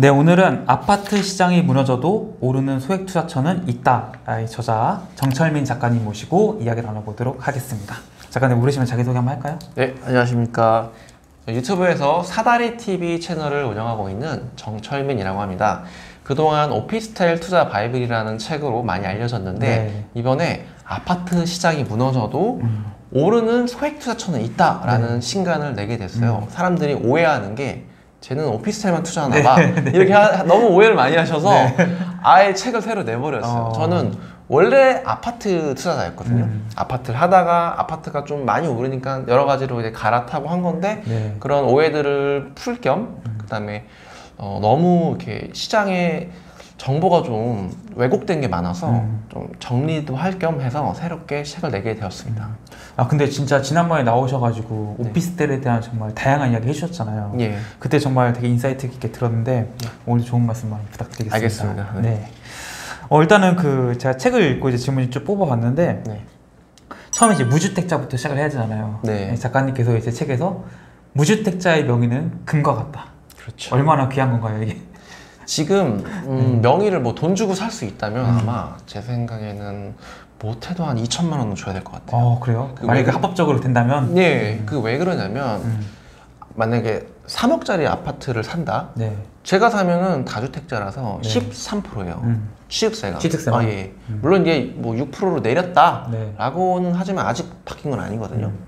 네, 오늘은 아파트 시장이 무너져도 오르는 소액 투자처는 있다. 의 저자 정철민 작가님 모시고 이야기 나눠보도록 하겠습니다. 작가님 모르시면 자기소개 한번 할까요? 네, 안녕하십니까. 유튜브에서 사다리 TV 채널을 운영하고 있는 정철민이라고 합니다. 그동안 오피스텔 투자 바이블이라는 책으로 많이 알려졌는데 네. 이번에 아파트 시장이 무너져도 음. 오르는 소액 투자처는 있다라는 네. 신간을 내게 음. 됐어요. 사람들이 오해하는 게 쟤는 오피스텔만 투자하나 봐. 이렇게 하- 너무 오해를 많이 하셔서 아예 책을 새로 내버렸어요. 네. 어. 저는 원래 아파트 투자자였거든요. 음. 아파트를 하다가 아파트가 좀 많이 오르니까 여러 가지로 이제 갈아타고 한 건데 네. 그런 오해들을 풀 겸 그다음에 어, 너무 이렇게 시장에 정보가 좀 왜곡된 게 많아서 음. 좀 정리도 할 겸 해서 새롭게 책을 내게 되었습니다. 아 근데 진짜 지난번에 나오셔가지고 네. 오피스텔에 대한 정말 다양한 이야기 해주셨잖아요. 예. 그때 정말 되게 insight 깊게 들었는데 오늘 좋은 말씀 많이 부탁드리겠습니다. 알겠습니다. 네. 네. 어, 일단은 그 제가 책을 읽고 이제 질문을 쭉 뽑아봤는데 네. 처음에 이제 무주택자부터 시작을 해야 되잖아요. 네. 작가님께서 이제 책에서 무주택자의 명의는 금과 같다. 그렇죠. 얼마나 귀한 건가요 이게? 지금 음, 명의를 뭐 돈 주고 살 수 있다면 음. 아마 제 생각에는 못해도 한 2천만 원은 줘야 될 것 같아요. 어 그래요? 그 만약에 왜- 합법적으로 된다면 예, 그왜 그러냐면 음, 만약에 3억짜리 아파트를 산다. 네. 제가 사면은 다주택자라서 네. 13%예요. 음, 취득세가. 취득세만? 아, 예. 음. 물론 이게 뭐 6%로 내렸다. 네. 라고는 하지만 아직 바뀐 건 아니거든요. 음.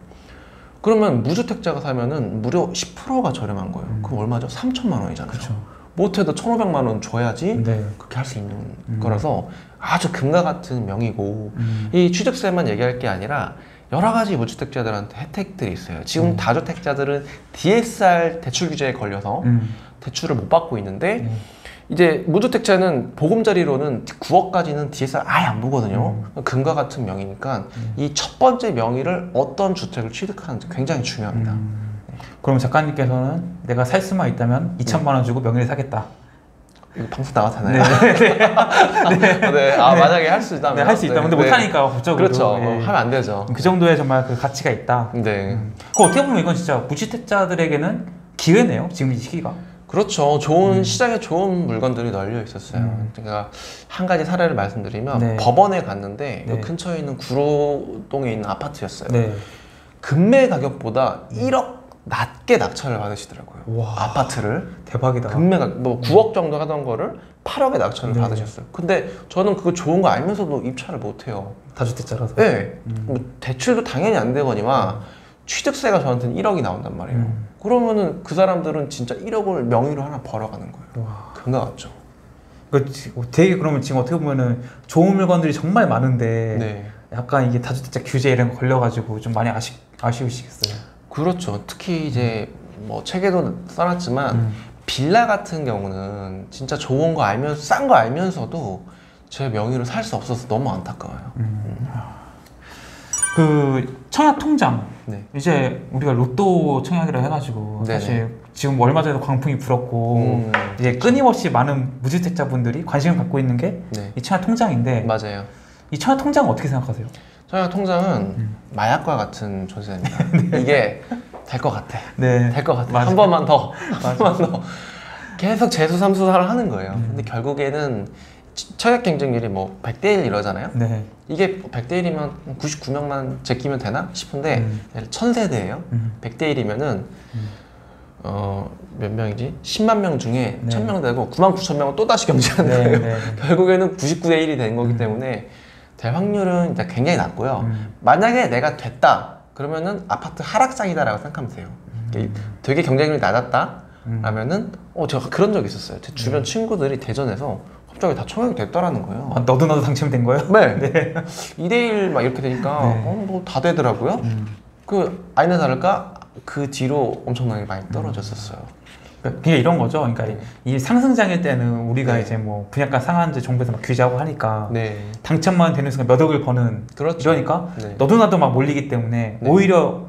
그러면 무주택자가 사면은 무려 10%가 저렴한 거예요. 음. 그럼 얼마죠? 3천만 원이잖아요. 그렇죠. 못해도 1,500만 원 줘야지 네. 그렇게 할 수 있는 음. 거라서 아주 금과 같은 명이고 음, 이 취득세만 얘기할 게 아니라 여러 가지 무주택자들한테 혜택들이 있어요. 지금 음. 다주택자들은 DSR 대출 규제에 걸려서 음, 대출을 못 받고 있는데 네. 이제 무주택자는 보금자리로는 9억까지는 DSR 아예 안 보거든요. 음. 금과 같은 명이니까 음. 이첫 번째 명의를 어떤 주택을 취득하는지 굉장히 중요합니다. 음. 그럼 작가님께서는 내가 살 수만 있다면 2천만 원 주고 명의를 사겠다. 이거 방송 나가도 되나요? 네. 아 만약에 할 수 있다면 네, 할 수 있다. 근데 네. 못하니까 법적으로. 그렇죠. 예. 어, 하면 안 되죠. 그 정도의 정말 그 가치가 있다. 네. 음. 그 어떻게 보면 이건 진짜 무주택자들에게는 기회네요. 지금 이 시기가. 그렇죠. 좋은 시장에 좋은 물건들이 널려 있었어요. 음. 제가 한 가지 사례를 말씀드리면 네. 법원에 갔는데 네. 그 근처에 있는 구로동에 있는 아파트였어요. 네. 금매 가격보다 1억 낮게 낙찰을 받으시더라고요. 와. 아파트를 대박이다. 금매가 뭐 9억 정도 하던 거를 8억에 낙찰을 네. 받으셨어요. 근데 저는 그거 좋은 거 알면서도 입찰을 못 해요. 다주택자라서. 네. 음. 뭐 대출도 당연히 안 되거니와 취득세가 저한테는 1억이 나온단 말이에요. 음. 그러면은 그 사람들은 진짜 1억을 명의로 하나 벌어가는 거예요. 와. 금가 같죠. 그 지- 되게 그러면 지금 어떻게 보면은 좋은 물건들이 정말 많은데 네. 약간 이게 다주택자 규제 이런 거 걸려가지고 좀 많이 아쉬 아쉬우시겠어요. 그렇죠. 특히 이제 뭐 책에도 써놨지만 음. 빌라 같은 경우는 진짜 좋은 거 알면서 싼 거 알면서도 제 명의로 살 수 없어서 너무 안타까워요. 음. 그 청약 통장 네. 이제 우리가 로또 청약이라 해가지고 네네. 사실 지금 얼마 전에 광풍이 불었고 음, 이제 끊임없이 많은 무주택자분들이 관심을 갖고 있는 게이 네. 청약 통장인데 맞아요. 이 청약 통장은 어떻게 생각하세요? 청약 통장은 음. 마약과 같은 존재입니다. 이게 될 것 같아. 네. 될 것 같아. 맞아. 한 번만 더. 한 번만 더. 계속 재수 삼수사를 하는 거예요. 음. 근데 결국에는 치- 청약 경쟁률이 뭐 100대 1 이러잖아요. 네. 이게 100대 1이면 99명만 제끼면 되나 싶은데 음. 1000세대예요. 음. 100대 1이면은 음. 어, 몇 명이지? 10만 명 중에 네. 1000명 되고 9만 9천 명은 또 다시 경쟁하는 네. 거예요. 네. 결국에는 99대 1이 된 거기 음. 때문에 될 확률은 일단 굉장히 낮고요. 음. 만약에 내가 됐다 그러면은 아파트 하락장이다라고 생각하면 돼요. 이게 되게 경쟁률이 낮았다 음. 라면은 어 제가 그런 적이 있었어요. 제 주변 친구들이 대전에서 갑자기 다 청약이 됐다라는 거예요. 아, 너도 나도 당첨된 거예요? 네. 2대1 막 이렇게 되니까 네. 어, 뭐 다 되더라고요. 음. 그 아니나 다를까 그 뒤로 엄청나게 많이 떨어졌었어요. 그러니까 그게 이런 거죠. 그러니까 네. 이 상승장일 때는 우리가 네. 이제 뭐 분양가 상한제 정부에서 막 규제하고 하니까 네. 당첨만 되는 순간 몇 억을 버는 그렇죠. 이러니까 네. 너도 나도 막 몰리기 때문에 네. 오히려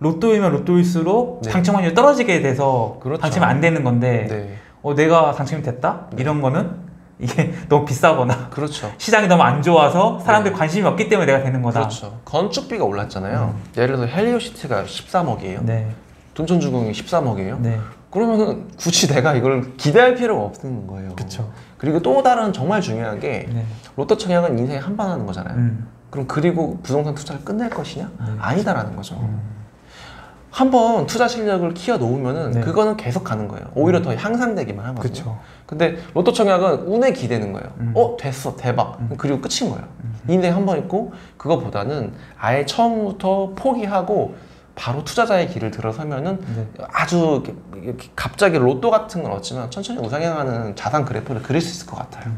로또이면 로또일수록 네. 당첨 확률이 떨어지게 돼서 그렇죠. 당첨이 안 되는 건데 네. 어, 내가 당첨이 됐다 네. 이런 거는 이게 너무 비싸거나 그렇죠. 시장이 너무 안 좋아서 사람들 네. 관심이 없기 때문에 내가 되는 거다. 그렇죠. 건축비가 올랐잖아요. 예를 들어 헬리오시티가 13억이에요. 네, 둔촌주공이 13억이에요. 네, 그러면은 굳이 내가 이걸 기대할 필요가 없는 거예요. 그쵸. 그리고 또 다른 정말 중요한 게 네. 로또 청약은 인생에 한 번 하는 거잖아요. 음. 그럼 그리고 부동산 투자를 끝낼 것이냐? 네. 아니다라는 거죠. 음. 한번 투자 실력을 키워 놓으면은 네. 그거는 계속 가는 거예요. 오히려 더 향상되기만 하거든요. 그쵸. 근데 로또 청약은 운에 기대는 거예요. 음. 어 됐어 대박. 음. 그리고 끝인 거예요. 인생에 한번 있고 그거보다는 아예 처음부터 포기하고 바로 투자자의 길을 들어서면은 네. 아주 이렇게, 갑자기 로또 같은 건 없지만 천천히 우상향하는 자산 그래프를 그릴 수 있을 것 같아요.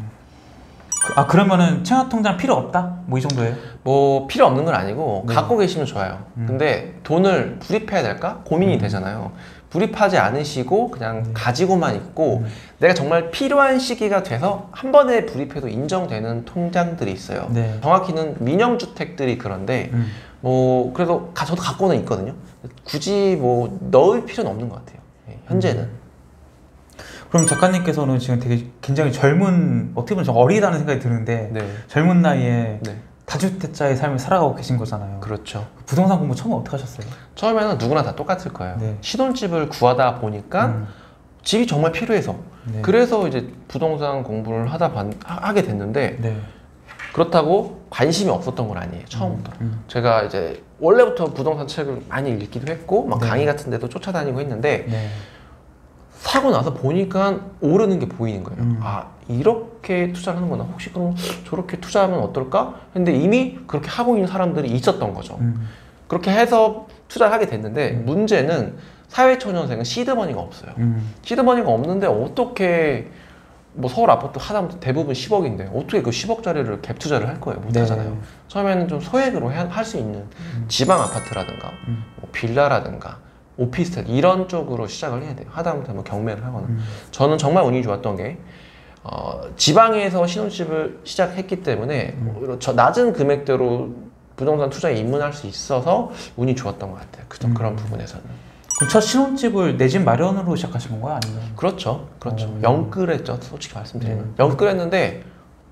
그- 아 그러면은 청약 통장 필요 없다? 뭐 이 정도예요? 뭐 필요 없는 건 아니고 네. 갖고 계시면 좋아요. 음. 근데 돈을 불입해야 될까 고민이 음. 되잖아요. 불입하지 않으시고 그냥 네. 가지고만 있고 음. 내가 정말 필요한 시기가 돼서 한 번에 불입해도 인정되는 통장들이 있어요. 네. 정확히는 민영주택들이 그런데 음. 뭐 그래도 가- 저도 갖고는 있거든요. 굳이 뭐 넣을 필요는 없는 것 같아요. 예, 현재는. 음. 그럼 작가님께서는 지금 되게 굉장히 젊은 어떻게 보면 좀 어리다는 생각이 드는데 네. 젊은 나이에 네. 다주택자의 삶을 살아가고 계신 거잖아요. 그렇죠. 부동산 공부 처음 어떻게 하셨어요? 처음에는 누구나 다 똑같을 거예요. 네. 신혼집을 구하다 보니까 음. 집이 정말 필요해서 네. 그래서 이제 부동산 공부를 하다 반- 하- 하게 됐는데 네. 그렇다고 관심이 없었던 건 아니에요 처음부터 음. 제가 이제 원래부터 부동산 책을 많이 읽기도 했고 막 네. 강의 같은 데도 쫓아다니고 했는데 네. 사고 나서 보니까 오르는 게 보이는 거예요 음. 아 이렇게 투자를 하는구나 혹시 그럼 저렇게 투자하면 어떨까 했는데 이미 그렇게 하고 있는 사람들이 있었던 거죠 음. 그렇게 해서 투자를 하게 됐는데 음. 문제는 사회초년생은 시드머니가 없어요 음. 시드머니가 없는데 어떻게 뭐 서울 아파트 하다못해 대부분 10억인데 어떻게 그 10억짜리를 갭 투자를 할 거예요? 못 네. 하잖아요. 처음에는 좀 소액으로 할 수 있는 지방 아파트라든가 음. 뭐 빌라라든가 오피스텔 이런 쪽으로 시작을 해야 돼요. 하다못해 뭐 경매를 하거나. 음. 저는 정말 운이 좋았던 게 어, 지방에서 신혼집을 시작했기 때문에 음. 오히려 저 낮은 금액대로 부동산 투자에 입문할 수 있어서 운이 좋았던 것 같아요. 그, 음. 그런 부분에서는. 그럼 첫 신혼집을 내 집 마련으로 시작하신 건가요? 아니면? 그렇죠. 그렇죠. 어. 영끌했죠. 솔직히 말씀드리면. 네. 영끌했는데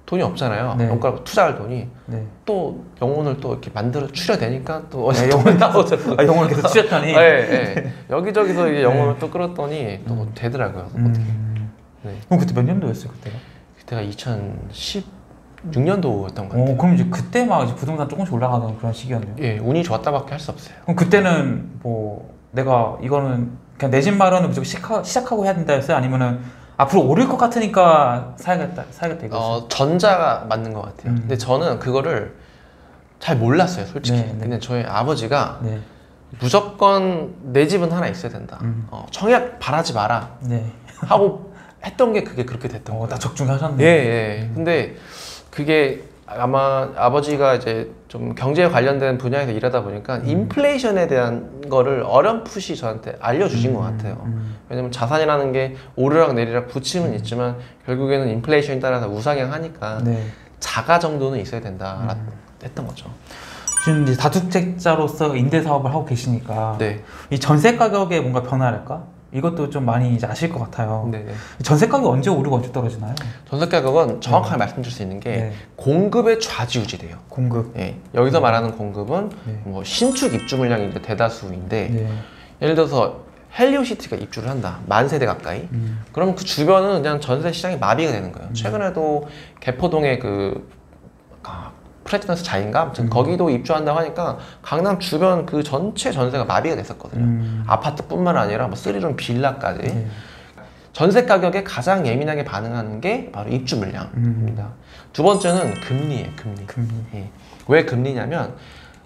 돈이 없잖아요. 네. 영끌 투자할 돈이 네. 또 영혼을 또 이렇게 만들어 추려대니까 또 네, 영혼 나오죠. 아, 영어를 계속 추렸더니. 예, 예. 여기저기서 이제 영혼을 또 끌었더니 또 음. 되더라고요. 음. 네. 그럼 그때 몇 년도였어요, 그때가? 그때가 2016년도였던 것 같아요. 어, 그럼 이제 그때 막 이제 부동산 조금씩 올라가던 그런 시기였네요. 예, 운이 좋았다밖에 할 수 없어요. 그럼 그때는 뭐 내가 이거는 그냥 내 집 마련을 무조건 시작하, 시작하고 해야 된다 했어요? 아니면은 앞으로 오를 것 같으니까 사야겠다, 사야겠다 이거죠? 어, 전자가 맞는 것 같아요. 음. 근데 저는 그거를 잘 몰랐어요, 솔직히. 네, 네. 근데 저희 아버지가 네, 무조건 내 집은 하나 있어야 된다. 음. 어, 청약 바라지 마라. 네. 하고 했던 게 그게 그렇게 됐던 어, 거예요. 다 적중하셨네. 예, 예. 근데 그게 아마 아버지가 이제 좀 경제에 관련된 분야에서 일하다 보니까 음. 인플레이션에 대한 거를 어렴풋이 저한테 알려주신 것 같아요. 음, 왜냐면 자산이라는 게 오르락 내리락 부침은 있지만 결국에는 인플레이션에 따라서 우상향하니까 네. 자가 정도는 있어야 된다 음. 했던 거죠. 지금 이제 다주택자로서 임대 사업을 하고 계시니까 네, 이 전세 가격에 뭔가 변화랄까? 이것도 좀 많이 이제 아실 것 같아요. 네, 네. 전세 가격이 언제 오르고 언제 떨어지나요? 전세 가격은 정확하게 말씀드릴 수 있는 게 네. 공급에 좌지우지돼요. 공급. 예, 여기서 말하는 공급은 네. 뭐 신축 입주 물량이 이제 대다수인데 네. 예를 들어서 헬리오시티가 입주를 한다 만 세대 가까이 음. 그러면 그 주변은 그냥 전세 시장이 마비가 되는 거예요 최근에도 개포동의 그 아, 프레지던스 자인가 아무튼 음. 거기도 입주한다고 하니까 강남 주변 그 전체 전세가 마비가 됐었거든요 음. 아파트뿐만 아니라 뭐 three room 빌라까지 네. 전세 가격에 가장 예민하게 반응하는 게 바로 입주 물량입니다 음. 두 번째는 금리예요 금리 금리. 예. 왜 금리냐면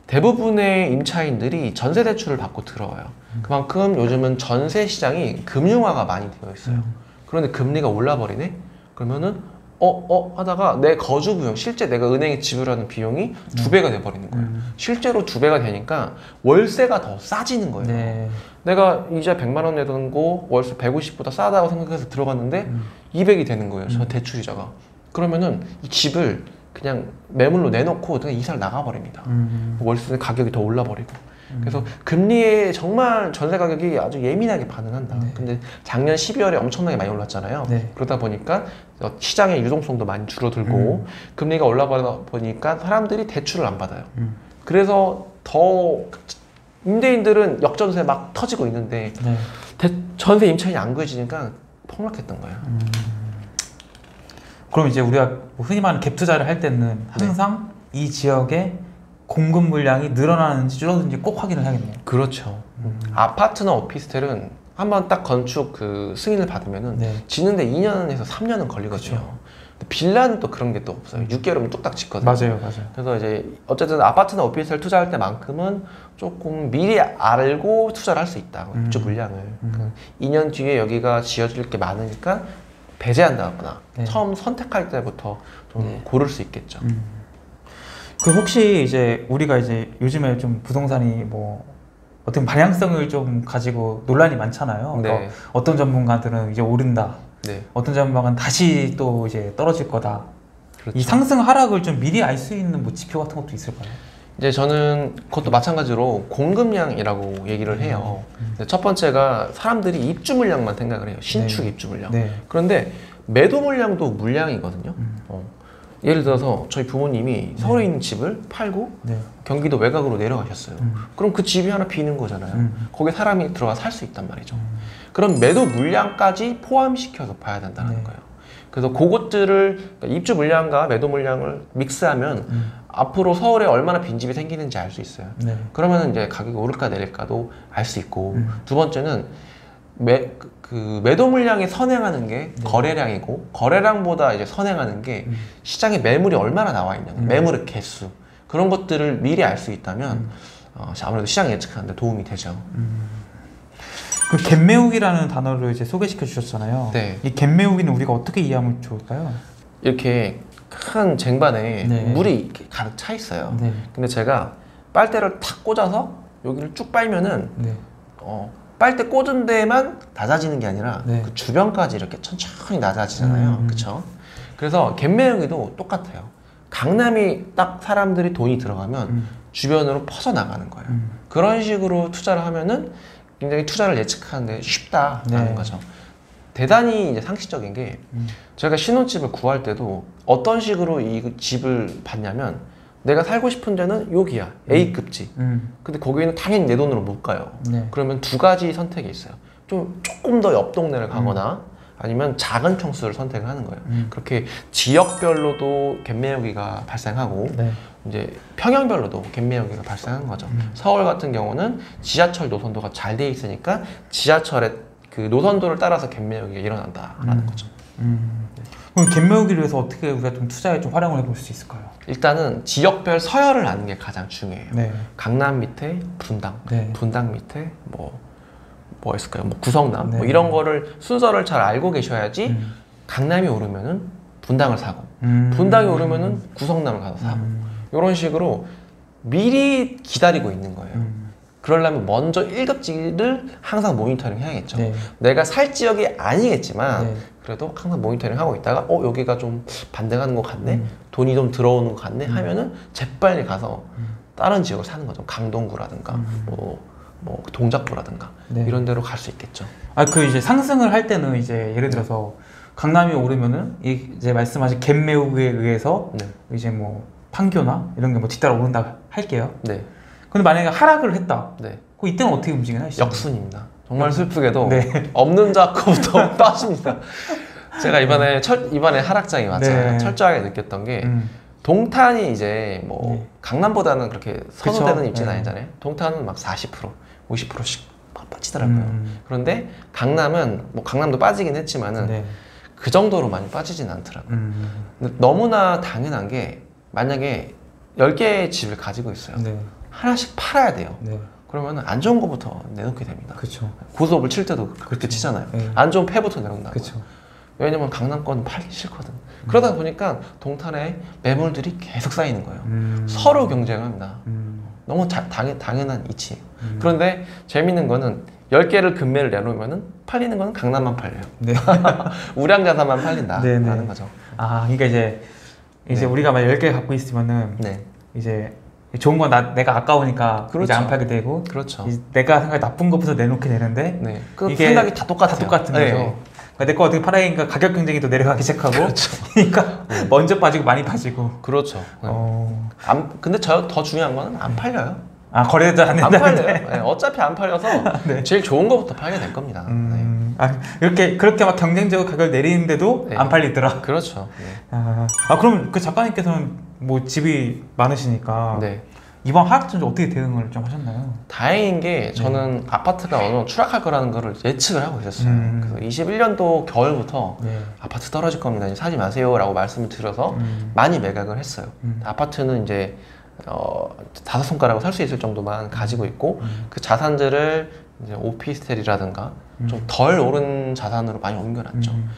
대부분의 임차인들이 전세 대출을 받고 들어와요. 그만큼 요즘은 전세 시장이 금융화가 많이 되어 있어요. 음. 그런데 금리가 올라 버리네. 그러면은 어 어 하다가 내 거주 비용 실제 내가 은행에 지불하는 비용이 두 배가 돼 버리는 거예요. 음. 실제로 두 배가 되니까 월세가 더 싸지는 거예요. 네. 내가 이자 100만 원 내던 거 월세 150보다 싸다고 생각해서 들어갔는데 음. 200이 되는 거예요. 저 음. 대출 이자가. 그러면은 이 집을 그냥 매물로 내놓고 그냥 이사를 나가버립니다. 음. 월세 가격이 더 올라버리고. 음. 그래서 금리에 정말 전세 가격이 아주 예민하게 반응한다. 네. 근데 작년 12월에 엄청나게 많이 올랐잖아요. 네. 그러다 보니까 어, 시장의 유동성도 많이 줄어들고 음. 금리가 올라버리다 보니까 사람들이 대출을 안 받아요. 음. 그래서 더 임대인들은 역전세 막 터지고 있는데 네. 대- 전세 임차인이 안 구해지니까 폭락했던 거예요. 그럼 이제 우리가 뭐 흔히 말하는 갭 투자를 할 때는 항상 이 지역에 공급 물량이 늘어나는지 줄어드는지 꼭 확인을 해야겠네요. 그렇죠. 아파트나 오피스텔은 한번 딱 건축 그 승인을 받으면은 네. 짓는데 2년에서 3년은 걸리거든요. 근데 빌라는 또 그런 게 또 없어요. 6개월이면 뚝딱 짓거든요. 맞아요, 맞아요. 그래서 이제 어쨌든 아파트나 오피스텔 투자할 때만큼은 조금 미리 알고 투자를 할 수 있다. 음. 입주 물량을. 음. 그 2년 뒤에 여기가 지어질 게 많으니까 배제한다거나 네. 처음 선택할 때부터 좀 네. 고를 수 있겠죠. 음. 그 혹시 이제 우리가 이제 요즘에 좀 부동산이 뭐 어떤 방향성을 좀 가지고 논란이 많잖아요. 네. 그러니까 어떤 전문가들은 이제 오른다. 네. 어떤 전문가는 다시 또 이제 떨어질 거다. 그렇죠. 이 상승 하락을 좀 미리 알 수 있는 뭐 지표 같은 것도 있을까요? 이제 저는 그것도 마찬가지로 공급량이라고 얘기를 해요. 음. 근데 첫 번째가 사람들이 입주 물량만 생각을 해요. 신축 네. 입주 물량. 네. 그런데 매도 물량도 물량이거든요. 음. 어. 예를 들어서 저희 부모님이 서울에 있는 집을 팔고 네. 경기도 외곽으로 내려가셨어요. 음. 그럼 그 집이 하나 비는 거잖아요. 음. 거기에 사람이 들어가 살 수 있단 말이죠. 그럼 매도 물량까지 포함시켜서 봐야 된다는 네. 거예요. 그래서 그것들을 그러니까 입주 물량과 매도 물량을 믹스하면 음. 앞으로 서울에 얼마나 빈집이 생기는지 알 수 있어요. 네. 그러면 이제 가격이 오를까 내릴까도 알 수 있고 음. 두 번째는 매, 그, 그 매도 물량이 선행하는 게 네. 거래량이고 거래량보다 이제 선행하는 게 음. 시장에 매물이 얼마나 나와 있냐 음. 매물의 개수 그런 것들을 미리 알 수 있다면 음. 어, 아무래도 시장 예측하는데 도움이 되죠. 그 갭매우기라는 단어를 이제 소개시켜 주셨잖아요. 네. 이 갭매우기는 우리가 어떻게 이해하면 좋을까요? 이렇게 큰 쟁반에 네. 물이 가득 차 있어요. 네. 근데 제가 빨대를 탁 꽂아서 여기를 쭉 빨면은 네. 어, 빨대 꽂은 데만 낮아지는 게 아니라 네. 그 주변까지 이렇게 천천히 낮아지잖아요. 음. 그렇죠? 그래서 갯매우기도 똑같아요. 강남이 딱 사람들이 돈이 들어가면 음. 주변으로 퍼져 나가는 거예요. 음. 그런 식으로 투자를 하면은 굉장히 투자를 예측하는데 쉽다라는 네. 거죠. 대단히 이제 상식적인 게 음. 제가 신혼집을 구할 때도 어떤 식으로 이 집을 봤냐면 내가 살고 싶은 데는 여기야 A급지. 음. 근데 거기는 당연히 내 돈으로 못 가요. 네. 그러면 두 가지 선택이 있어요. 좀 조금 더 옆 동네를 가거나 아니면 작은 평수를 선택을 하는 거예요. 음. 그렇게 지역별로도 갭매우기가 발생하고 네. 이제 평형별로도 갭매우기가 발생한 거죠. 음. 서울 같은 경우는 지하철 노선도가 잘 돼 있으니까 지하철의 그 노선도를 따라서 갭매우기가 일어난다라는 음. 거죠. 음. 그럼 갭매우기를 해서 어떻게 우리가 좀 투자에 좀 활용을 해볼 수 있을까요? 일단은 지역별 서열을 아는 게 가장 중요해요. 네. 강남 밑에 분당, 네. 분당 밑에 뭐, 뭐 있을까요? 뭐 구성남, 뭐 네. 이런 거를 순서를 잘 알고 계셔야지 음. 강남이 오르면은 분당을 사고, 음. 분당이 오르면은 구성남을 가서 사고, 음. 이런 식으로 미리 기다리고 있는 거예요. 음. 그러려면 먼저 1급지를 항상 모니터링 해야겠죠. 네. 내가 살 지역이 아니겠지만, 네. 그래도 항상 모니터링 하고 있다가, 어, 여기가 좀 반등하는 것 같네? 음. 돈이 좀 들어오는 것 같네? 음. 하면은 재빨리 가서 음. 다른 지역을 사는 거죠. 강동구라든가, 음. 뭐, 뭐, 동작구라든가, 네. 이런 데로 갈 수 있겠죠. 아 그 이제 상승을 할 때는 이제 예를 들어서 강남이 오르면은 이- 이제 말씀하신 갭 매우기에 의해서 네. 이제 뭐 판교나 이런 게 뭐 뒤따라 오른다 할게요. 네. 근데 만약에 하락을 했다. 네. 그 이때는 어떻게 움직이나요? 역순입니다. 정말 슬프게도 네. 없는 자코부터 빠집니다. 제가 이번에 철 이번에 하락장이 왔잖아요. 네. 철저하게 느꼈던 게 음. 동탄이 이제 뭐 네. 강남보다는 그렇게 선호되는 그쵸. 입지는 네. 아니잖아요. 동탄은 막 40%, 50%씩 빠지더라고요. 음. 그런데 강남은 뭐 강남도 빠지긴 했지만은 네. 그 정도로 많이 빠지진 않더라고요. 음. 너무나 당연한 게 만약에 10개의 집을 가지고 있어요. 네. 하나씩 팔아야 돼요. 네. 그러면 안 좋은 거부터 내놓게 됩니다. 그렇죠. 고소업을 칠 때도 그렇게 그쵸. 치잖아요. 네. 안 좋은 패부터 내놓는다고. 그렇죠. 왜냐면 강남권 팔기 싫거든. 그러다 보니까 동탄에 매물들이 계속 쌓이는 거예요. 음. 서로 경쟁을 합니다. 음. 너무 자- 당연, 당연한 이치. 음. 그런데 재밌는 거는 10개를 금매를 내놓으면은 팔리는 거는 강남만 팔려요. 네. 우량 자산만 팔린다라는 네, 네. 거죠. 아, 그러니까 이제 이제 네. 우리가 막 10개 갖고 있으면은 네. 이제 좋은 건 나, 내가 아까우니까 이제 그렇죠. 안 팔게 되고 그렇죠. 이제 내가 생각에 나쁜 것부터 내놓게 되는데 네. 그 이게 생각이 다 똑같아요. 다 똑같은 네. 거죠. 그러니까 내거 어떻게 팔아야니까 가격 경쟁이 또 내려가기 시작하고 그렇죠. 그러니까 먼저 빠지고 많이 빠지고 그렇죠. 네. 어, 안, 근데 저 더 중요한 거는 안 팔려요. 아 거래도 안안 된다는데. 팔려요. 네, 어차피 안 팔려서 네. 제일 좋은 것부터 팔게 될 겁니다. 음, 아, 이렇게 그렇게 막 경쟁적으로 가격을 내리는데도 네. 안 팔리더라. 네. 그렇죠. 네. 아, 아, 그럼 그 작가님께서는 뭐 집이 많으시니까 네. 이번 하락전 어떻게 대응을 좀 하셨나요? 다행인 게 저는 아파트가 어느 정도 추락할 거라는 거를 예측을 하고 있었어요. 음. 그래서 21년도 겨울부터 네. 아파트 떨어질 겁니다. 사지 마세요라고 말씀을 드려서 음, 많이 매각을 했어요. 음, 아파트는 이제 어, 다섯 손가락으로 살 수 있을 정도만 가지고 있고 음, 그 자산들을 이제 오피스텔이라든가 음. 좀덜 오른 자산으로 많이 옮겨놨죠. 음,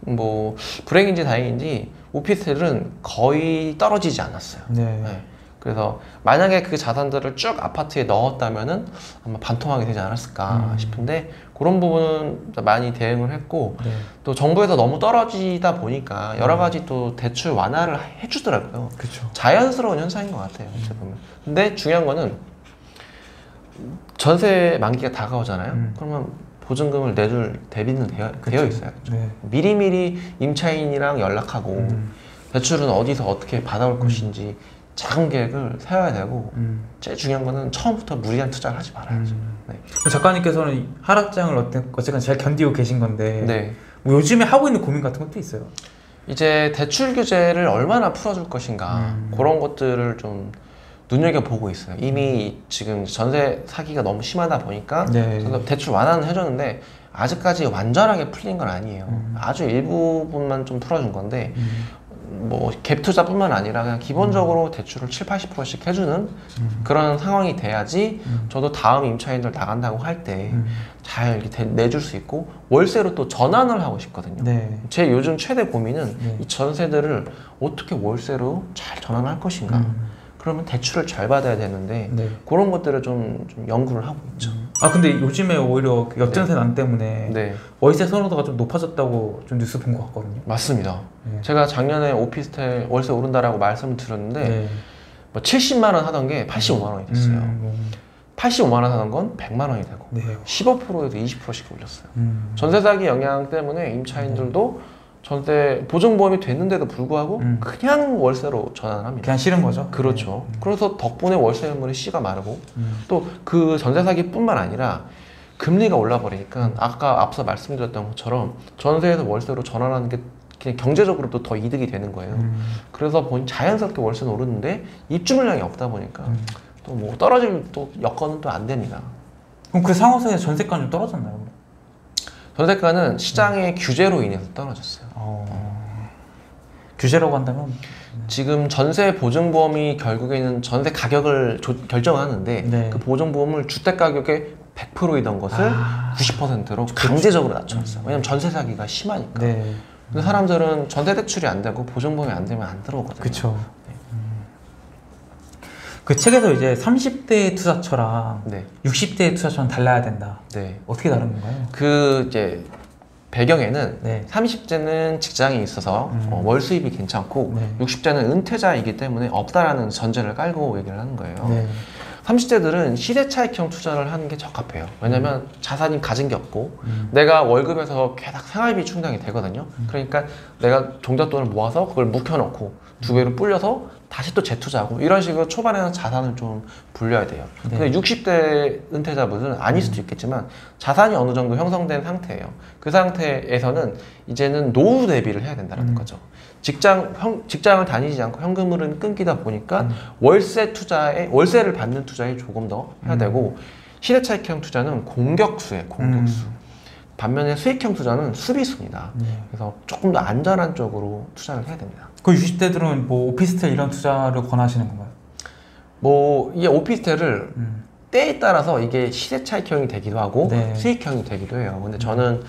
뭐 불행인지 다행인지 오피스텔은 거의 떨어지지 않았어요. 네. 네. 그래서 만약에 그 자산들을 쭉 아파트에 넣었다면은 아마 반토막이 되지 않았을까 음. 싶은데 그런 부분은 많이 대응을 했고 네. 또 정부에서 너무 떨어지다 보니까 음. 여러 가지 또 대출 완화를 해주더라고요. 그렇죠. 자연스러운 현상인 것 같아요. 어떻게 보면. 근데 중요한 거는 전세 만기가 다가오잖아요. 음. 그러면 보증금을 내줄 대비는 되어, 되어 있어요. 네. 미리미리 임차인이랑 연락하고 음, 대출은 어디서 어떻게 받아올 것인지 자금 계획을 세워야 되고 음, 제일 중요한 거는 처음부터 무리한 투자를 하지 말아야죠. 음. 네. 작가님께서는 하락장을 어쨌- 어쨌건 잘 견디고 계신 건데 네. 뭐 요즘에 하고 있는 고민 같은 것도 있어요. 이제 대출 규제를 얼마나 풀어줄 것인가 음. 그런 것들을 좀 눈여겨 보고 있어요. 이미 지금 전세 사기가 너무 심하다 보니까 네. 대출 완화는 해줬는데 아직까지 완전하게 풀린 건 아니에요. 음. 아주 일부분만 좀 풀어준 건데 음, 뭐갭 투자뿐만 아니라 그냥 기본적으로 대출을 7, 80%씩 해주는 음, 그런 상황이 돼야지 음, 저도 다음 임차인들 나간다고 할 때잘 음. 이렇게 대- 내줄 수 있고 월세로 또 전환을 하고 싶거든요. 네. 제 요즘 최대 고민은 네. 이 전세들을 어떻게 월세로 잘 전환할 것인가. 음, 그러면 대출을 잘 받아야 되는데 네. 그런 것들을 좀, 좀 연구를 하고 있죠. 아 근데 요즘에 오히려 그 역전세 난 때문에 네, 월세 선호도가 좀 높아졌다고 좀 뉴스 본 것 같거든요. 맞습니다. 네. 제가 작년에 오피스텔 월세 오른다라고 말씀을 드렸는데 네. 뭐 70만 원 하던 게 85만 원이 됐어요. 음, 85만 원 하던 건 100만 원이 되고 네. 15%에서 20%씩 올렸어요. 음. 전세 사기 영향 때문에 임차인들도 전세 보증보험이 됐는데도 불구하고 음. 그냥 월세로 전환합니다. 그냥 싫은 거죠. 그렇죠. 그래서 덕분에 월세 현물이 씨가 마르고 음. 또그 전세 사기뿐만 아니라 금리가 올라 버리니까 아까 앞서 말씀드렸던 것처럼 전세에서 월세로 전환하는 게 그냥 경제적으로도 더 이득이 되는 거예요. 음. 그래서 본 자연스럽게 월세는 오르는데 입주 물량이 없다 보니까 음. 또뭐 떨어질 또 여건은 또 안 됩니다. 그럼 그 상호세의 전세가는 좀 떨어졌나요? 전세가는 시장의 규제로 인해서 떨어졌어요. 어... 규제라고 한다면 지금 전세 보증보험이 결국에는 전세 가격을 조- 결정하는데 네. 그 보증보험을 주택 가격의 100%이던 것을 아. 90%로 강제적으로 낮췄어요. 왜냐면 전세 사기가 심하니까. 네. 근데 사람들은 전세 대출이 안 되고 보증보험이 안 되면 안 들어오거든요. 그렇죠. 그 책에서 이제 30대 투자처랑 네, 60대 투자처는 달라야 된다. 네. 어떻게 다른 건가요? 그 이제 배경에는 네. 30대는 직장이 있어서 음. 어, 월 수입이 괜찮고 네. 60대는 은퇴자이기 때문에 없다라는 전제를 깔고 얘기를 하는 거예요. 네. 30대들은 시대 차익형 투자를 하는 게 적합해요. 왜냐면 자산이 가진 게 없고 음. 내가 월급에서 괴닥 생활비 충당이 되거든요. 그러니까 내가 종잣돈을 모아서 그걸 묵혀놓고 두 배로 불려서 다시 또 재투자하고 이런 식으로 초반에는 자산을 좀 불려야 돼요. 네. 근데 60대 은퇴자분들은 아닐 수도 있겠지만 자산이 어느 정도 형성된 상태예요. 그 상태에서는 이제는 노후 대비를 해야 된다는 음. 거죠. 직장 형, 직장을 다니지 않고 현금을 끊기다 보니까 음. 월세 투자에 월세를 받는 투자에 조금 더 해야 음. 되고 시대차익형 투자는 공격수예요. 공격수. 음. 반면에 수익형 투자는 수비수입니다. 네. 그래서 조금 더 안전한 쪽으로 투자를 해야 됩니다. 그 60대들은 뭐 오피스텔 이런 투자를 권하시는 건가요? 뭐 이게 오피스텔을 음. 때에 따라서 이게 시대차익형이 되기도 하고 네. 수익형이 되기도 해요. 근데 저는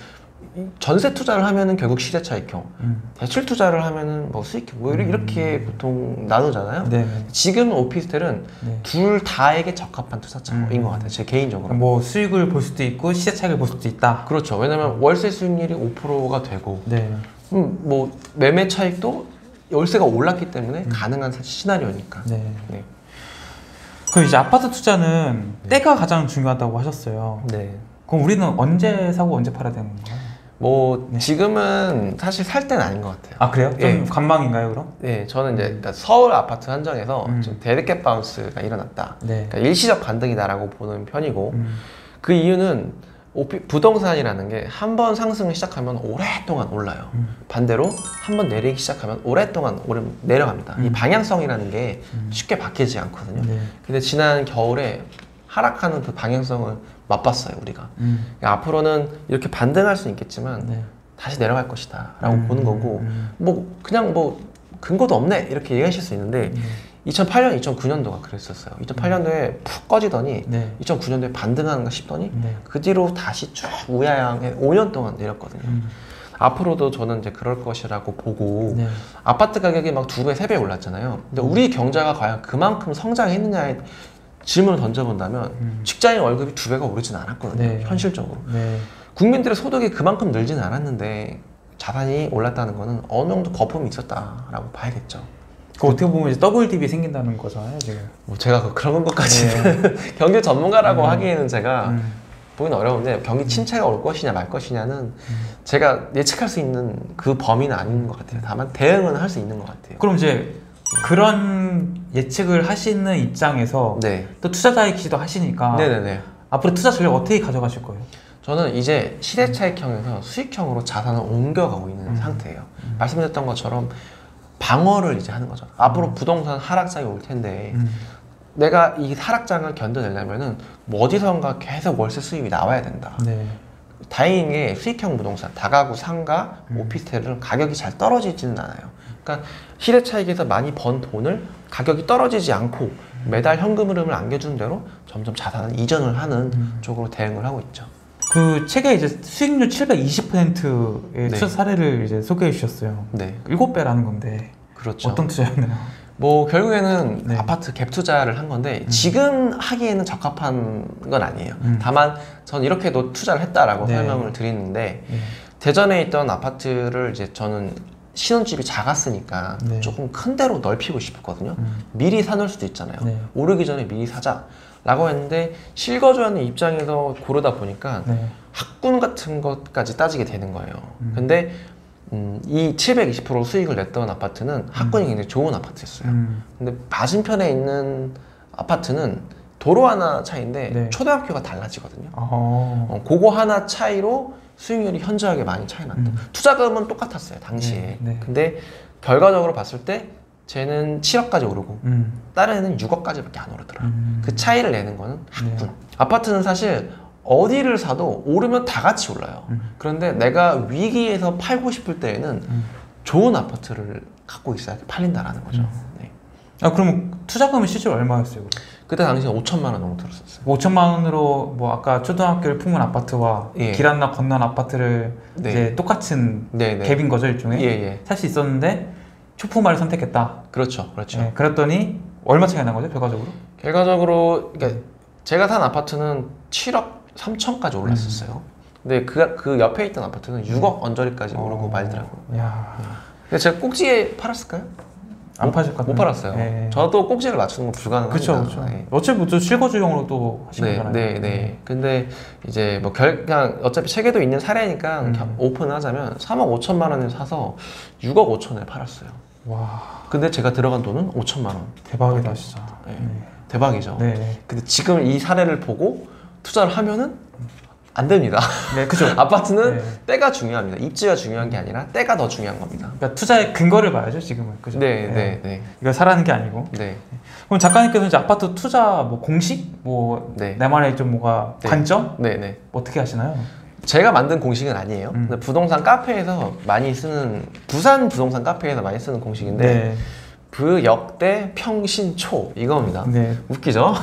이 전세 투자를 하면은 결국 시대차익형, 음. 대출 투자를 하면은 뭐 수익형, 뭐 이렇게- 이렇게 보통 나누잖아요. 네. 지금 오피스텔은 네. 둘 다에게 적합한 투자처인 음. 것 같아요. 제 개인적으로. 뭐 수익을 볼 수도 있고 시세 차익을 볼 수도 있다. 그렇죠. 왜냐면 월세 수익률이 5%가 되고, 네. 음, 뭐 매매 차익도 월세가 올랐기 때문에 가능한 사- 시나리오니까. 네. 네. 그 이제 아파트 투자는 때가 가장 중요하다고 하셨어요. 네. 그럼 우리는 언제 사고 언제 팔아야 되는 건가요? 뭐 네. 지금은 사실 살 때는 아닌 것 같아요. 아 그래요? 좀 예. 관망인가요 그럼? 네, 저는 이제 그러니까 서울 아파트 한정에서 음. 좀 대리캡 바운스가 일어났다. 네. 그러니까 일시적 반등이다라고 보는 편이고 음. 그 이유는 부동산이라는 게 한 번 상승을 시작하면 오랫동안 올라요. 음. 반대로 한 번 내리기 시작하면 오랫동안 오래 내려갑니다. 이 음. 방향성이라는 게 음. 쉽게 바뀌지 않거든요. 네. 근데 지난 겨울에 하락하는 그 방향성을 맛봤어요, 우리가. 음. 그러니까 앞으로는 이렇게 반등할 수는 있겠지만 네. 다시 내려갈 것이다 라고 음. 보는 거고 음. 뭐 그냥 뭐 근거도 없네 이렇게 얘기하실 수 있는데 음. 2008년, 2009년도가 그랬었어요. 2008년도에 푹 꺼지더니 네. 2009년도에 반등하는가 싶더니 네. 그 뒤로 다시 쭉 우야양해 5년 동안 내렸거든요. 음. 앞으로도 저는 이제 그럴 것이라고 보고 네. 아파트 가격이 막 두 배, 세 배 올랐잖아요. 근데 음. 우리 경제가 과연 그만큼 성장했느냐에 질문을 던져본다면 음. 직장인 월급이 두 배가 오르진 않았거든요. 네. 현실적으로. 네. 국민들의 소득이 그만큼 늘지는 않았는데 자산이 올랐다는 거는 어느 정도 거품이 있었다라고 봐야겠죠. 그 어떻게 보면 이제 더블 딥이 생긴다는 거잖아요 지금. 뭐 제가 그- 그런 것까지는 경제 전문가라고 음. 하기에는 제가 음. 보기는 어려운데 경기 침체가 올 것이냐 말 것이냐는 제가 예측할 수 있는 그 범위는 아닌 것 같아요. 다만 대응은 할 수 있는 것 같아요. 그럼 이제 그런 예측을 하시는 입장에서 네. 또 투자자이기도 하시니까 네네네. 앞으로 투자 전략 어떻게 가져가실 거예요? 저는 이제 시대차익형에서 수익형으로 자산을 옮겨가고 있는 음. 상태예요. 말씀드렸던 것처럼 방어를 이제 하는 거죠. 앞으로 음. 부동산 하락장이 올 텐데 음. 내가 이 하락장을 견뎌내려면은 뭐 어디선가 계속 월세 수입이 나와야 된다. 네. 다행인 게 수익형 부동산, 다가구, 상가, 음. 오피스텔은 가격이 잘 떨어지지는 않아요. 그러니까 시대 차익에서 많이 번 돈을 가격이 떨어지지 않고 매달 현금 흐름을 안겨주는 대로 점점 자산을 이전을 하는 음. 쪽으로 대응을 하고 있죠. 그 책에 이제 수익률 720%의 네. 투자 사례를 이제 소개해 주셨어요. 네, 7배라는 건데 그렇죠. 어떤 투자였나요? 뭐 결국에는 네. 아파트 갭 투자를 한 건데 음. 지금 하기에는 적합한 건 아니에요. 음. 다만 전 이렇게도 투자를 했다라고 네. 설명을 드리는데 네. 대전에 있던 아파트를 이제 저는 신혼집이 작았으니까 네. 조금 큰 데로 넓히고 싶었거든요. 음. 미리 사놓을 수도 있잖아요. 네. 오르기 전에 미리 사자 라고 했는데 실거주하는 입장에서 고르다 보니까 네. 학군 같은 것까지 따지게 되는 거예요. 음. 근데 음, 이 720% 수익을 냈던 아파트는 학군이 굉장히 좋은 아파트였어요. 음. 근데 맞은편에 있는 아파트는 도로 하나 차이인데 네. 초등학교가 달라지거든요. 어. 어, 그거 하나 차이로 수익률이 현저하게 많이 차이 났다. 음. 투자금은 똑같았어요 당시에. 네, 네. 근데 결과적으로 봤을 때 쟤는 7억까지 오르고 음. 다른 애는 6억까지밖에 안 오르더라고요. 음. 그 차이를 내는 거는 학군. 네. 아파트는 사실 어디를 사도 오르면 다 같이 올라요. 음. 그런데 내가 위기에서 팔고 싶을 때에는 음. 좋은 아파트를 갖고 있어야 팔린다라는 거죠. 음. 네. 아 그럼 투자금은 실제로 얼마였어요? 그럼? 그때 당시에 5천만 원 정도 들었었어요. 5천만 원으로 뭐 아까 초등학교를 품은 아파트와 예. 길 하나 건넌 아파트를 네. 이제 똑같은 네 네. 갭인 거죠 일종의 예, 예. 살수 있었는데 초품화를 선택했다. 그렇죠. 그렇죠. 네, 그랬더니 얼마 차이가 난 거죠 결과적으로? 결과적으로 그러니까 제가 산 아파트는 7억 3천까지 올랐었어요. 근데 그, 그 옆에 있던 아파트는 6억 언저리까지 오르고 어. 말더라고요. 야, 근데 제가 꼭지에 팔았을까요? 안 못- 파실 것 같아요. 못 팔았어요. 네. 저도 꼭지를 맞추는 건 불가능합니다. 그렇죠, 그렇죠. 네. 어차피 또 실거주용으로 또 하신 네, 거잖아요. 네, 네. 근데 이제 뭐 결, 그냥 어차피 책에도 있는 사례니까 음. 겨- 오픈하자면 3억 5천만 원에 사서 6억 5천에 팔았어요. 와 근데 제가 들어간 돈은 5천만 원. 대박이다 진짜. 네. 네. 대박이죠. 네, 네, 근데 지금 이 사례를 보고 투자를 하면은 안 됩니다. 네, 그죠. 아파트는 네. 때가 중요합니다. 입지가 중요한 게 아니라 때가 더 중요한 겁니다. 그러니까 투자의 근거를 봐야죠 지금은. 그죠? 네, 네, 네, 이거 사라는 게 아니고. 네. 그럼 작가님께서 이제 아파트 투자 뭐 공식 뭐 네. 나만의 좀 뭐가 네. 관점 네, 네. 어떻게 하시나요? 제가 만든 공식은 아니에요. 음. 근데 부동산 카페에서 많이 쓰는 부산 부동산 카페에서 많이 쓰는 공식인데 네. 부 역대 평신 초 이겁니다. 네. 웃기죠?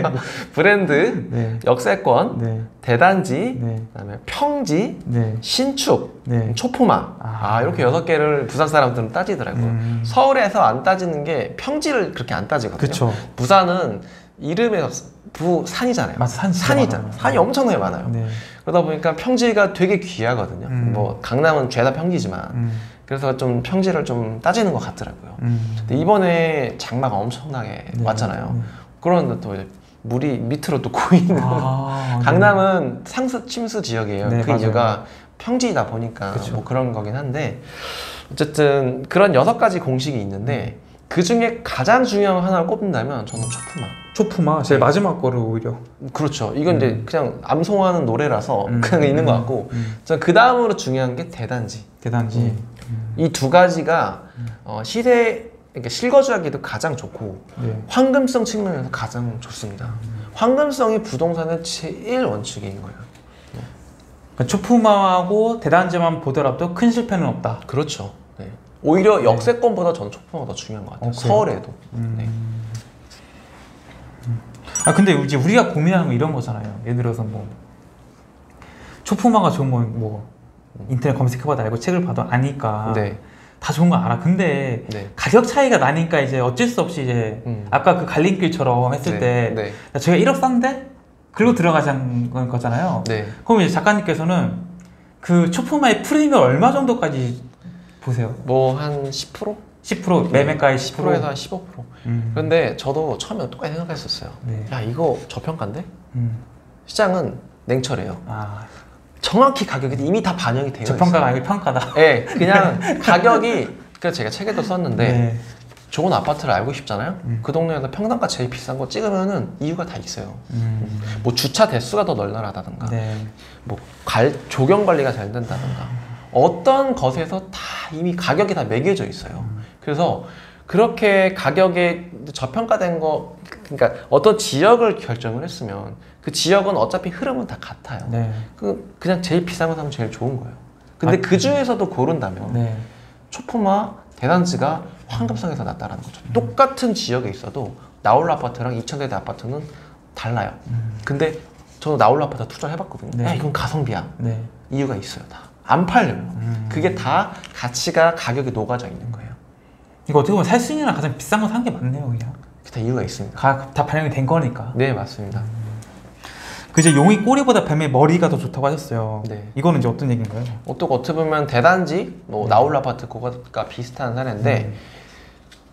브랜드, 네. 역세권, 네. 대단지, 네. 그다음에 평지, 네. 신축, 네. 초포마. 아. 아, 이렇게 여섯 개를 부산 사람들은 따지더라고요. 음. 서울에서 안 따지는 게 평지를 그렇게 안 따지거든요. 그쵸. 부산은 이름에서 부산이잖아요. 맞아, 산 산이잖아요. 많아요. 산이 엄청나게 많아요. 네. 그러다 보니까 평지가 되게 귀하거든요. 음. 뭐 강남은 죄다 평지지만 음. 그래서 좀 평지를 좀 따지는 것 같더라고요. 음. 근데 이번에 장마가 엄청나게 네. 왔잖아요. 네. 그런데 또 물이 밑으로 또 고이는 아, 네. 강남은 상수 침수 지역이에요. 네, 그 맞아요. 이유가 평지이다 보니까 그쵸. 뭐 그런 거긴 한데 어쨌든 그런 여섯 가지 공식이 있는데 그 중에 가장 중요한 거 하나를 꼽는다면 저는 초프마. 초프마 제일 네. 마지막 거를 오히려 그렇죠. 이건 이제 그냥 암송하는 노래라서 음. 그냥 있는 것 음. 같고 음. 저는 그 다음으로 중요한 게 대단지. 대단지. 음. 이두 가지가 어, 시대 그러니까 실거주하기도 가장 좋고 네. 황금성 측면에서 가장 좋습니다. 황금성이 부동산의 제일 원칙인 거예요. 그러니까 초프마하고 대단지만 보더라도 큰 실패는 없다. 그렇죠. 네. 오히려 역세권보다 저는 초품화가 더 중요한 것 같아요. 어, 그래요? 서울에도. 음. 네. 아 근데 이제 우리가 고민하는 건 이런 거잖아요. 예를 들어서 뭐 초프마가 좋은 건 뭐 인터넷 검색해봐도 알고 책을 봐도 아니까 네. 다 좋은 거 알아. 근데 네. 가격 차이가 나니까 이제 어쩔 수 없이 이제 음. 아까 그 갈림길처럼 했을 네. 때 네. 야, 저희가 1억 싼데? 글로 들어가자는 건 거잖아요. 네. 그럼 이제 작가님께서는 그 초프마의 프리미엄 얼마 정도까지 보세요? 뭐 한 10%? 10% 매매가의 10%? 10%에서 한 15%. 음. 그런데 저도 처음에 똑같이 생각했었어요. 네. 야 이거 저평가인데? 음. 시장은 냉철해요. 아, 정확히 가격이 이미 다 반영이 되어 저평가가. 아니고 평가다. 네, 그냥 가격이 그래서 제가 책에도 썼는데 네. 좋은 아파트를 알고 싶잖아요. 음. 그 동네에서 평당가 제일 비싼 거 찍으면은 이유가 다 있어요. 음. 뭐 주차 대수가 더 널널하다든가, 네. 뭐 갈, 조경 관리가 잘 된다든가, 어떤 것에서 다 이미 가격이 다 매겨져 있어요. 그래서 그렇게 가격에 저평가된 거, 그러니까 어떤 지역을 결정을 했으면 그 지역은 어차피 흐름은 다 같아요. 네. 그 그냥 제일 비싼 거 사면 제일 좋은 거예요. 근데 아, 그 중에서도 고른다면 네. 초포마 대단지가 황금성에서 낫다라는 거죠. 똑같은 지역에 있어도 나홀로 아파트랑 2천세대 아파트는 달라요. 근데 저도 나홀로 아파트 투자를 해봤거든요. 네. 야 이건 가성비야. 네. 이유가 있어요. 다 안 팔려요. 음. 그게 다 가치가 가격에 녹아져 있는 거예요. 이거 어떻게 보면 살 수 있는 가장 비싼 거 산 게 맞네요, 그냥. 다 이유가 있습니다. 가, 다 반영이 된 거니까. 네 맞습니다. 그 이제 용이 꼬리보다 뱀의 머리가 더 좋다고 하셨어요. 네. 이거는 이제 어떤 얘기인가요? 또 어떻게 보면 대단지, 뭐 네. 나홀로 아파트 그거가 비슷한 사례인데 음.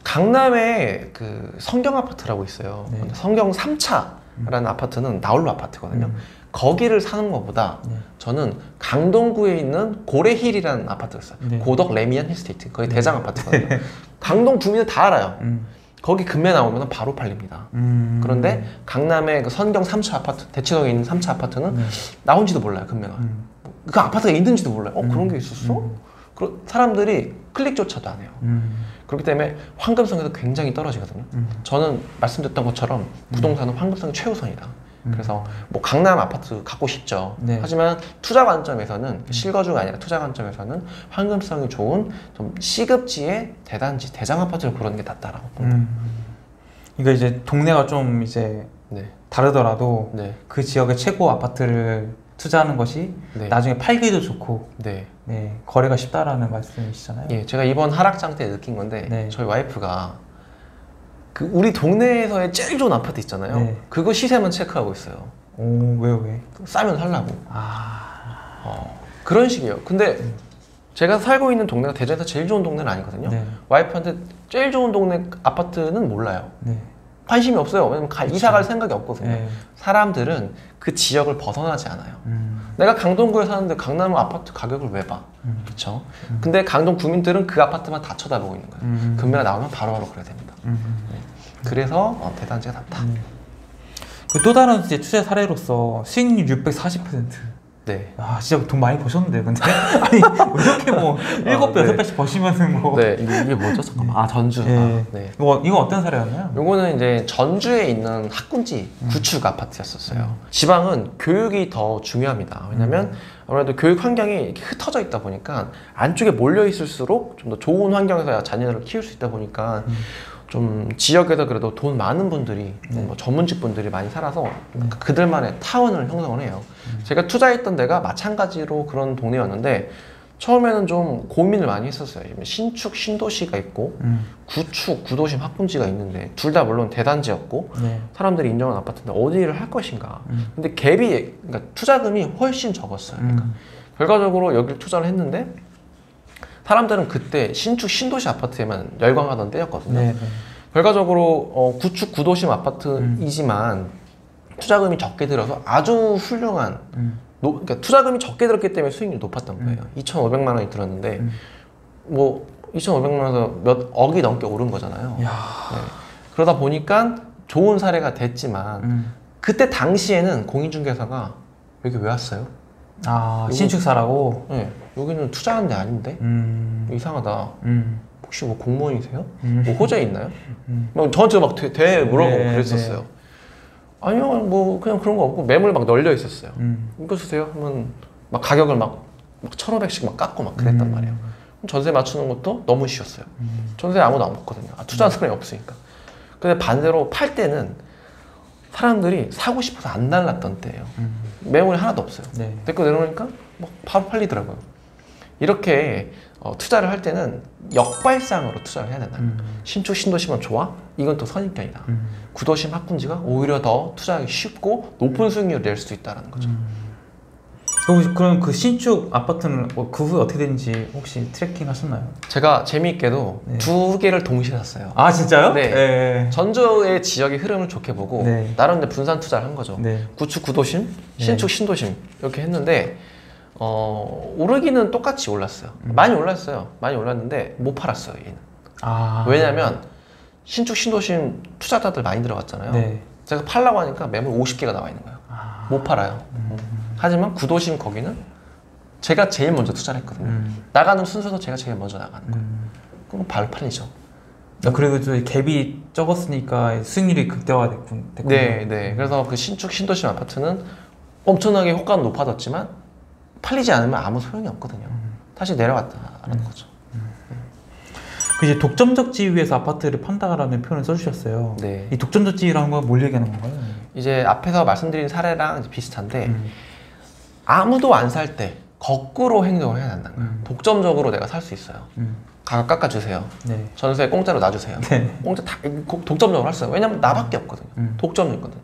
강남에 그 성경 아파트라고 있어요. 네. 성경 3차라는 아파트는 나홀로 아파트거든요. 음. 거기를 사는 것보다 네. 저는 강동구에 있는 고래힐이라는 아파트가 있어요. 네. 고덕 레미안 힐스테이트. 거기 대장 아파트거든요. 강동 주민들 다 알아요. 음. 거기 금매 나오면 바로 팔립니다. 음. 그런데 강남의 그 선경 3차 아파트, 대치동에 있는 3차 아파트는 네. 나온지도 몰라요, 금매가. 음. 그 아파트가 있는지도 몰라요. 어, 그런 음. 게 있었어? 음. 그 사람들이 클릭조차도 안 해요. 음. 그렇기 때문에 황금성에서 굉장히 떨어지거든요. 음. 저는 말씀드렸던 것처럼 부동산은 황금성이 최우선이다. 음. 그래서 뭐 강남 아파트 갖고 싶죠. 네. 하지만 투자 관점에서는 실거주가 아니라 투자 관점에서는 황금성이 좋은 좀 시급지의 대단지 대장 아파트를 고르는 게 낫다라고 봅니다. 음. 이거 이제 동네가 좀 이제 네, 다르더라도 네, 그 지역의 최고 아파트를 투자하는 것이 네, 나중에 팔기도 좋고 네. 네, 거래가 쉽다라는 말씀이시잖아요. 예, 제가 이번 하락장 때 느낀 건데 네. 저희 와이프가 그 우리 동네에서의 제일 좋은 아파트 있잖아요. 네. 그거 시세만 체크하고 있어요. 오, 왜요, 왜? 싸면 살라고. 아, 어, 그런 식이에요. 근데 제가 살고 있는 동네가 대전에서 제일 좋은 동네는 아니거든요. 네, 와이프한테 제일 좋은 동네 아파트는 몰라요. 네, 관심이 없어요. 왜냐면 가- 이사 갈 생각이 없거든요. 네. 사람들은 그 지역을 벗어나지 않아요. 음, 내가 강동구에 사는데 강남 아파트 가격을 왜 봐? 음. 그렇죠? 근데 강동 구민들은 그 아파트만 다 쳐다보고 있는 거예요. 음. 금매가 나오면 바로바로 그래야 됩니다. 음. 그래서 어, 대단지가 낫다. 그 또 다른 이제 투자 사례로서 수익률 640%. 네. 아, 진짜 돈 많이 버셨는데, 근데? 아니, 뭐 이렇게 뭐, 일곱 배, 네. 여섯 배씩 버시면은 뭐. 네, 이게, 뭐죠? 잠깐만. 아, 전주. 네. 아, 네. 이거, 이거 어떤 사례였나요? 요거는 이제 전주에 있는 학군지 구축 아파트였었어요. 지방은 교육이 더 중요합니다. 왜냐면 아무래도 교육 환경이 흩어져 있다 보니까 안쪽에 몰려 있을수록 좀 더 좋은 환경에서 자녀를 키울 수 있다 보니까 좀 지역에서 그래도 돈 많은 분들이 뭐 전문직 분들이 많이 살아서 그들만의 타운을 형성을 해요. 제가 투자했던 데가 마찬가지로 그런 동네였는데 처음에는 좀 고민을 많이 했었어요. 신축 신도시가 있고 음, 구축, 구도심, 학군지가 있는데 둘 다 물론 대단지였고 네. 사람들이 인정한 아파트인데 어디를 할 것인가. 음. 근데 갭이 그러니까 투자금이 훨씬 적었어요. 그러니까 음, 결과적으로 여기를 투자를 했는데 사람들은 그때 신축 신도시 아파트에만 열광하던 때였거든요. 네, 네. 결과적으로 어, 구축 구도심 아파트이지만 음. 투자금이 적게 들어서 아주 훌륭한 음, 노- 그러니까 투자금이 적게 들었기 때문에 수익률이 높았던 거예요. 2,500만 원이 들었는데 음. 뭐 2,500만 원에서 몇 억이 넘게 오른 거잖아요. 야. 네. 그러다 보니까 좋은 사례가 됐지만 음. 그때 당시에는 공인중개사가 여기 왜 왔어요? 아 신축사라고. 네, 여기는 투자하는 데 아닌데 음. 이상하다. 음. 혹시 뭐 공무원이세요? 음. 뭐 호재 있나요? 음. 막 저한테 막 대, 대 물어보고 네, 그랬었어요. 아니요, 뭐 그냥 그런 거 없고 매물 막 널려 있었어요. 음. 이거 주세요 하면 막 가격을 막, 막 1,500씩 막 깎고 막 그랬단 음. 말이에요. 전세 맞추는 것도 너무 쉬웠어요. 음. 전세 아무도 안 받거든요. 아, 투자하는 사람이 없으니까. 근데 반대로 팔 때는 사람들이 사고 싶어서 안달 났던 때예요. 음. 매물이 하나도 없어요. 네. 댓글 내놓으니까 뭐 바로 팔리더라고요. 이렇게 어, 투자를 할 때는 역발상으로 투자를 해야 된다. 음. 신축 신도시만 좋아? 이건 또 선입견이다. 음. 구도심 학군지가 오히려 더 투자하기 쉽고 높은 수익률을 낼 수도 있다는 거죠. 그럼 그럼 그 신축 아파트는 뭐그 후에 어떻게 되는지 혹시 tracking 하셨나요? 제가 재미있게도 네. 두 개를 동시에 샀어요. 아 진짜요? 네. 네. 전주의 지역의 흐름을 좋게 보고 네. 나름대로 분산 투자를 한 거죠. 네. 구축 구도심, 네. 신축 신도심 이렇게 했는데 어, 오르기는 똑같이 올랐어요. 음. 많이 올랐어요. 많이 올랐는데 못 팔았어요. 얘는. 아. 왜냐하면 신축 신도심 투자자들 많이 들어갔잖아요. 네. 제가 팔라고 하니까 매물 50개가 나와 있는 거예요. 아. 못 팔아요. 하지만 구도심 거기는 제가 제일 먼저 투자를 했거든요. 음. 나가는 순서도 제가 제일 먼저 나가는 거예요. 음. 그럼 바로 팔리죠. 아, 그리고 저 갭이 적었으니까 수익률이 극대화됐군. 네, 네. 그래서 그 신축 신도심 아파트는 엄청나게 효과는 높아졌지만 팔리지 않으면 아무 소용이 없거든요. 다시 내려갔다라는 거죠. 그 이제 독점적 지위에서 아파트를 판다라는 표현을 써주셨어요. 네. 이 독점적 지위라는 건 뭘 얘기하는 건가요? 이제 앞에서 말씀드린 사례랑 비슷한데 음. 아무도 안 살 때 거꾸로 행동을 해야 된다는 거예요. 음. 독점적으로 내가 살 수 있어요. 음. 가격 깎아주세요. 네. 전세 공짜로 놔주세요. 네. 공짜 다 고- 독점적으로 할 수 있어요. 왜냐면 나밖에 없거든요. 음. 독점이거든.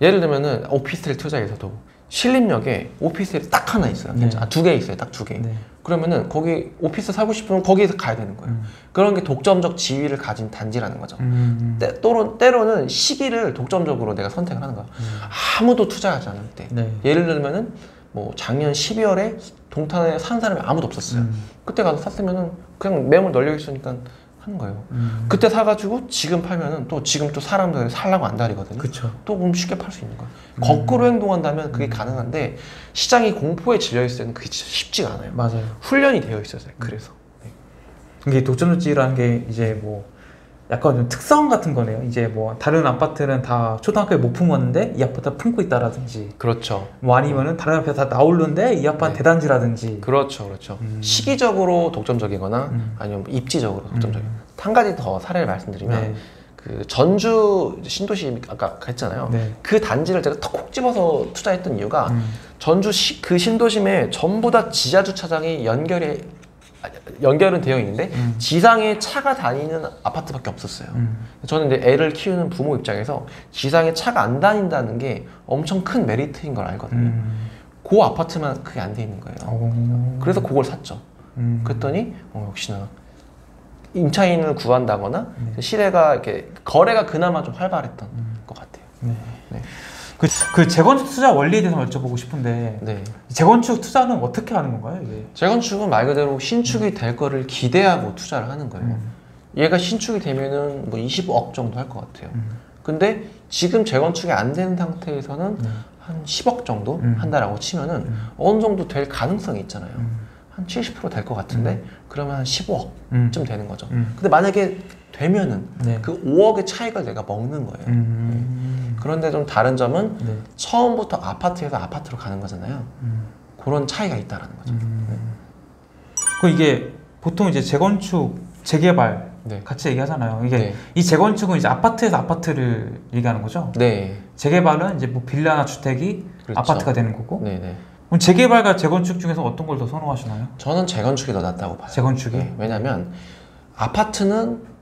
예를 들면은 오피스텔 투자에서도 신림역에 오피스텔이 딱 하나 있어요. 네. 아, 두 개 있어요. 딱 두 개. 네. 그러면은 거기 오피스 사고 싶으면 거기에서 가야 되는 거예요. 음. 그런 게 독점적 지위를 가진 단지라는 거죠. 음. 때, 또는, 때로는 시기를 독점적으로 내가 선택을 하는 거야. 아무도 투자하지 않을 때. 네. 예를 들면은 뭐 작년 12월에 동탄에 산 사람이 아무도 없었어요. 음. 그때 가서 샀으면은 그냥 매물 널려 있으니까 하는 거예요. 음. 그때 사가지고 지금 팔면은 또 지금 또 사람들이 살라고 안달이거든요. 그쵸. 또 그럼 쉽게 팔 수 있는 거예요. 거꾸로 행동한다면 그게 가능한데 시장이 공포에 질려 있을 때는 그게 진짜 쉽지가 않아요. 맞아요. 훈련이 되어 있어요. 그래서. 이게 독점적 지위라는 게 이제 뭐 약간 좀 특성 같은 거네요. 이제 뭐 다른 아파트는 다 초등학교에 못 품었는데 이 아파트 품고 있다라든지 그렇죠. 뭐 아니면은 다른 아파트 다 나오는데 이 아파트 네. 대단지라든지 그렇죠. 그렇죠. 음. 시기적으로 독점적이거나 음. 아니면 뭐 입지적으로 독점적이거나 음. 한 가지 더 사례를 말씀드리면 네. 그 전주 신도시 아까 했잖아요. 네. 그 단지를 제가 턱 집어서 투자했던 이유가 음. 전주 시, 그 신도심에 전부 다 지하 주차장이 연결이 아, 연결은 되어 있는데 음. 지상에 차가 다니는 아파트밖에 없었어요. 음. 저는 이제 애를 키우는 부모 입장에서 지상에 차가 안 다닌다는 게 엄청 큰 메리트인 걸 알거든요. 음. 그 아파트만 그게 안 돼 있는 거예요. 어. 그래서 그걸 샀죠. 음. 그랬더니 어, 역시나 임차인을 구한다거나 네. 시대가 이렇게 거래가 그나마 좀 활발했던 음. 것 같아요. 네. 네. 그, 그 재건축 투자 원리에 대해서 여쭤보고 싶은데 네. 재건축 투자는 어떻게 하는 건가요? 이게? 재건축은 말 그대로 신축이 될 거를 기대하고 투자를 하는 거예요. 음. 얘가 신축이 되면은 뭐 20억 정도 할 것 같아요. 음. 근데 지금 재건축이 안 되는 상태에서는 네. 한 10억 정도 음. 한다라고 치면은 음. 어느 정도 될 가능성이 있잖아요. 음. 한 70%될 것 같은데 그러면 한 15억쯤 음. 되는 거죠. 음. 근데 만약에 되면은 네. 그 5억의 차익을 내가 먹는 거예요. 음. 그런데 좀 다른 점은 네. 처음부터 아파트에서 아파트로 가는 거잖아요. 음. 그런 차이가 있다라는 거죠. 음. 그 이게 보통 이제 재건축, 재개발 네. 같이 얘기하잖아요. 이게 네. 이 재건축은 이제 아파트에서 아파트를 얘기하는 거죠. 네. 재개발은 이제 뭐 빌라나 주택이 그렇죠. 아파트가 되는 거고. 네, 네. 그럼 재개발과 재건축 중에서 어떤 걸 더 선호하시나요? 저는 재건축이 더 낫다고 봐요. 재건축이. 네, 왜냐면 아파트는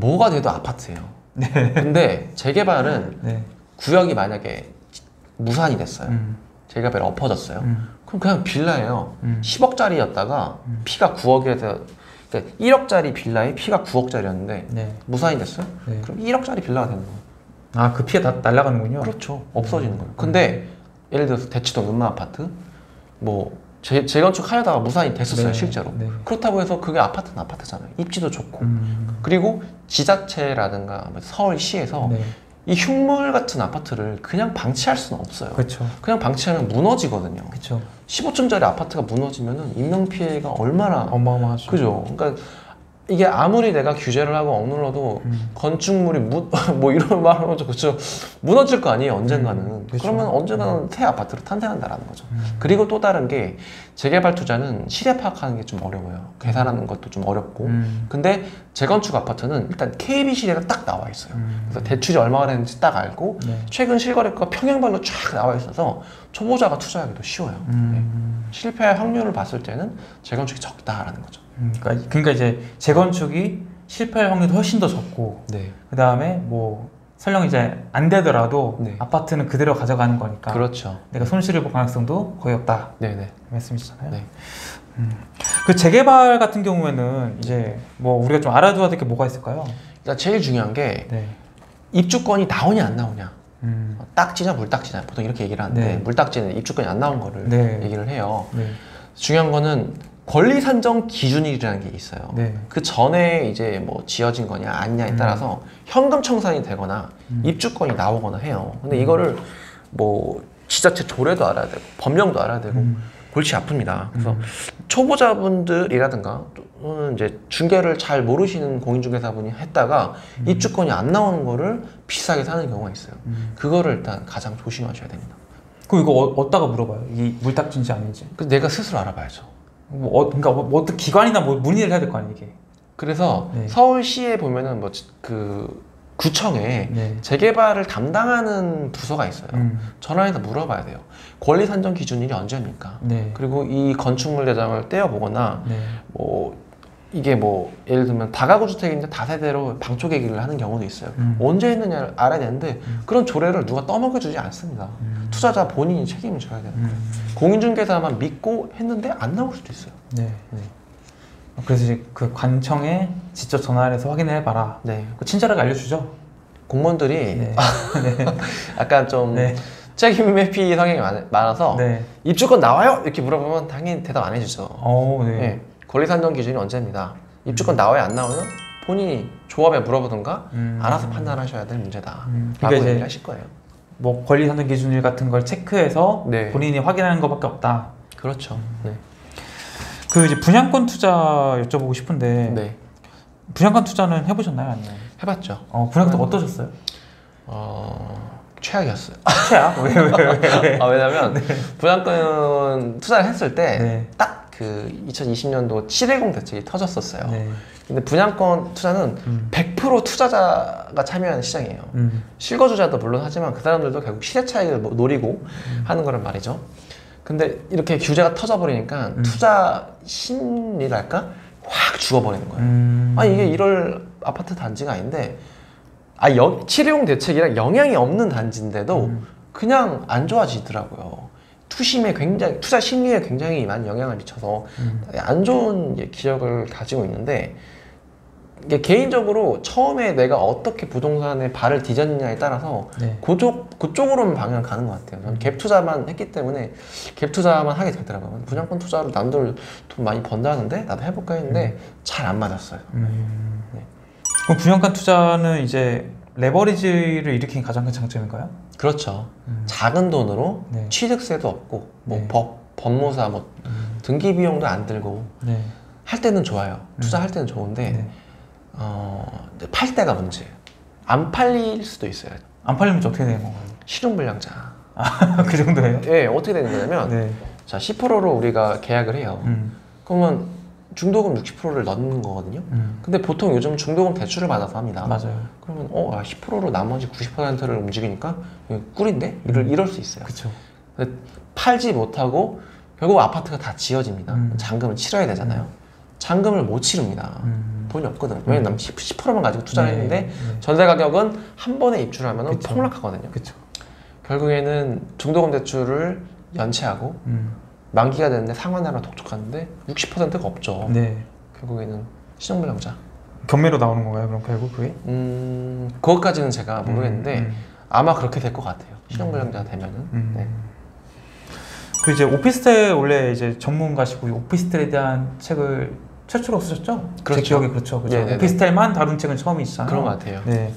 뭐가 돼도 아파트예요. 네. 근데 재개발은 네. 구역이 만약에 무산이 됐어요. 음. 재개발이 엎어졌어요. 음. 그럼 그냥 빌라예요. 음. 10억짜리였다가 피가 9억에서 그러니까 1억짜리 빌라에 피가 9억짜리였는데 네. 무산이 됐어요. 네. 그럼 1억짜리 빌라가 되는 거예요. 아, 그 피해 다 날아가는군요. 그렇죠. 없어지는 거예요. 근데 예를 들어서 대치동 음마 아파트 뭐 재, 재건축 하려다가 무산이 됐었어요 네, 실제로 네. 그렇다고 해서 그게 아파트는 아파트잖아요 입지도 좋고 음. 그리고 지자체라든가 뭐 서울시에서 네. 이 흉물 같은 아파트를 그냥 방치할 수는 없어요 그렇죠. 그냥 방치하면 무너지거든요 그렇죠. 15층짜리 아파트가 무너지면은 인명피해가 얼마나 어마어마하죠. 그죠 그러니까 이게 아무리 내가 규제를 하고 억눌러도 음. 건축물이 무, 뭐 이런 말 하면 좀 그렇죠 무너질 거 아니에요 언젠가는 음, 그쵸. 그러면 언젠가는 새 아파트로 탄생한다라는 거죠 음. 그리고 또 다른 게 재개발 투자는 시대 파악하는 게 좀 어려워요 계산하는 것도 좀 어렵고 음. 근데 재건축 아파트는 일단 KB 시대가 딱 나와 있어요 음. 그래서 대출이 얼마가 되는지 딱 알고 네. 최근 실거래가 평행발로 쫙 나와 있어서 초보자가 투자하기도 쉬워요 음. 실패할 확률을 봤을 때는 재건축이 적다라는 거죠 음. 그러니까, 그러니까 이제 재건축이 실패할 확률이 훨씬 더 적고 네 그 다음에 뭐 설령 이제 안 되더라도 네. 아파트는 그대로 가져가는 거니까 그렇죠 내가 손실을 볼 가능성도 거의 없다 네네 말씀이시잖아요. 네. 음. 그 재개발 같은 경우에는 이제 뭐 우리가 좀 알아둬야 될 게 뭐가 있을까요? 일단 제일 중요한 게 네. 입주권이 나오냐 안 나오냐 음. 딱지냐 물딱지냐 보통 이렇게 얘기를 하는데 네. 물딱지는 입주권이 안 나온 거를 네. 얘기를 해요 네. 중요한 거는 권리 산정 기준이라는 게 있어요 네. 그 전에 이제 뭐 지어진 거냐 아니냐에 음. 따라서 현금 청산이 되거나 음. 입주권이 나오거나 해요 근데 이거를 뭐 지자체 조례도 알아야 되고 법령도 알아야 되고 음. 골치 아픕니다 그래서 음. 초보자분들이라든가 또는 이제 중개를 잘 모르시는 공인중개사분이 했다가 음. 입주권이 안 나오는 거를 비싸게 사는 경우가 있어요. 음. 그거를 일단 가장 조심하셔야 됩니다. 그럼 이거 어, 어디다가 물어봐요? 이 물딱지인지 아닌지. 그래서 내가 스스로 알아봐야죠. 뭐 어, 그러니까 뭐, 뭐 어떤 기관이나 뭐 문의를 해야 될 거 아니에요 이게. 그래서 네. 서울시에 보면은 뭐 그 구청에 네. 재개발을 담당하는 부서가 있어요. 음. 전화해서 물어봐야 돼요. 권리 산정 기준일이 언제입니까? 네. 그리고 이 건축물 대장을 떼어보거나 네. 뭐 이게 뭐 예를 들면 다가구 주택인데 다세대로 방초계기를 하는 경우도 있어요. 음. 언제 했느냐를 알아야 되는데 음. 그런 조례를 누가 떠먹여주지 않습니다. 음. 투자자 본인이 책임을 져야 돼요. 음. 공인중개사만 믿고 했는데 안 나올 수도 있어요. 네. 그래서 이제 그 관청에 직접 전화를 해서 확인을 해봐라. 네. 그 친절하게 알려주죠. 공무원들이 네. 약간 좀 네. 책임 회피 성향이 많- 많아서 네. 입주권 나와요? 이렇게 물어보면 당연히 대답 안 해주죠. 어, 네. 네. 권리 산정 기준이 언제입니다. 입주권 나와요? 안 나오면 본인이 조합에 물어보든가 음. 알아서 판단하셔야 될 문제다. 음. 라고 그러니까 얘기를 이제 하실 거예요. 뭐 권리 산정 기준일 같은 걸 체크해서 네. 본인이 확인하는 것밖에 없다. 그렇죠. 네. 그 이제 분양권 투자 여쭤보고 싶은데 네. 분양권 투자는 해보셨나요? 아니면 해봤죠. 어, 분양권 음. 어떠셨어요? 어, 최악이었어요. 최악? 왜, 왜, 왜, 왜? 아, 왜냐면 분양권 투자를 했을 때 네. 딱 그 2020년도 710 대책이 터졌었어요. 네. 근데 분양권 투자는 음. 100% 투자자가 참여하는 시장이에요. 음. 실거주자도 물론 하지만 그 사람들도 결국 시세 차익을 뭐 노리고 하는 거란 말이죠. 근데 이렇게 규제가 터져버리니까 음. 투자 심리랄까 확 죽어버리는 거예요. 음. 아니 이게 이럴 아파트 단지가 아닌데 아 영, 720 대책이랑 영향이 없는 단지인데도 음. 그냥 안 좋아지더라고요. 투심에 굉장히 투자 심리에 굉장히 많은 영향을 미쳐서 음. 안 좋은 기억을 가지고 있는데 이게 개인적으로 처음에 내가 어떻게 부동산에 발을 디뎠느냐에 따라서 네. 그쪽 그쪽으로만 방향 가는 것 같아요. 저는 갭 투자만 했기 때문에 갭 투자만 하게 되더라고요. 분양권 투자로 남들 돈 많이 번다는데 나도 해볼까 했는데 잘안 맞았어요. 음. 네. 그럼 분양권 투자는 이제 레버리지를 일으키는 가장 큰 장점인가요? 그렇죠. 음. 작은 돈으로 네. 취득세도 없고 뭐 네. 법, 법무사 뭐 음. 등기 비용도 안 들고 네. 할 때는 좋아요. 투자할 때는 좋은데 네. 어, 팔 때가 문제예요. 안 팔릴 수도 있어요. 안 팔리면 어떻게 되는 건가요? 실용불량자. 그 정도예요? 예, 어떻게 되는 거냐면 네. 자 10%로 우리가 계약을 해요. 음. 그러면 중도금 60%를 넣는 거거든요. 음. 근데 보통 요즘 중도금 대출을 받아서 합니다. 맞아요. 그러면 어, 아, 10%로 나머지 90%를 움직이니까 꿀인데? 이럴, 음. 이럴 수 있어요. 근데 팔지 못하고 결국 아파트가 다 지어집니다. 음. 잔금을 치러야 되잖아요. 잔금을 못 치릅니다. 음. 돈이 없거든. 왜냐면 10, 10%만 가지고 투자를 네. 했는데 네. 전세 가격은 한 번에 입주를 하면. 폭락하거든요. 그쵸. 결국에는 중도금 대출을 연체하고 음. 만기가 되는데 상환하라 독촉하는데 60%가 없죠. 네. 결국에는 신용불량자. 경매로 나오는 건가요? 그럼 결국 그게? 음, 그것까지는 제가 모르겠는데 음. 아마 그렇게 될 것 같아요. 신용불량자 되면은. 음. 네. 그 이제 오피스텔 원래 이제 전문가시고 이 오피스텔에 대한 책을 최초로 쓰셨죠? 그렇죠. 제 기억에 그렇죠. 그렇죠. 네네네. 오피스텔만 다룬 책은 처음이시잖아요. 그런 것 같아요. 네.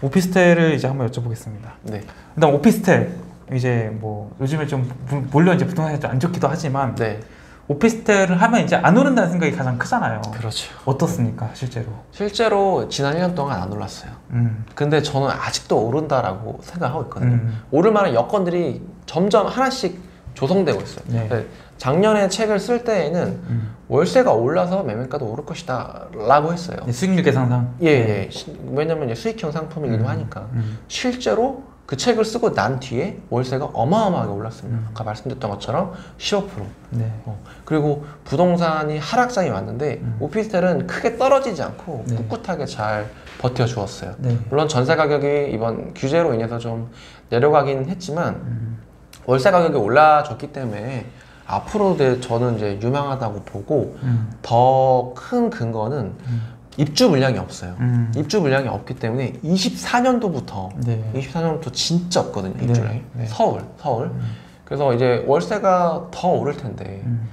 오피스텔을 이제 한번 여쭤보겠습니다. 네. 일단 오피스텔 이제 뭐 요즘에 좀 부- 물론 이제 부동산이 좀 안 좋기도 하지만 네. 오피스텔을 하면 이제 안 오른다는 생각이 가장 크잖아요. 그렇죠. 어떻습니까 실제로? 실제로 지난 1년 동안 안 올랐어요. 음. 근데 저는 아직도 오른다라고 생각하고 있거든요. 음. 오를 만한 여건들이 점점 하나씩 조성되고 있어요. 네. 네, 작년에 책을 쓸 때에는 음. 월세가 올라서 매매가도 오를 것이다 라고 했어요. 네, 수익률 계산상. 예, 예. 시- 왜냐면 수익형 상품이기도 음. 하니까. 음. 실제로 그 책을 쓰고 난 뒤에 월세가 어마어마하게 올랐습니다. 음. 아까 말씀드렸던 것처럼 15%. 네. 어, 그리고 부동산이 하락장이 왔는데 음. 오피스텔은 크게 떨어지지 않고 네. 꿋꿋하게 잘 버텨주었어요. 네. 물론 전세 가격이 이번 규제로 인해서 좀 내려가긴 했지만 음. 월세 가격이 올라졌기 때문에 앞으로 도 저는 이제 유망하다고 보고 음. 더큰 근거는 음. 입주 물량이 없어요. 음. 입주 물량이 없기 때문에 24년도부터 네. 24년부터 진짜 없거든요. 네, 입주량이 네. 서울 서울 음. 그래서 이제 월세가 더 오를 텐데 음.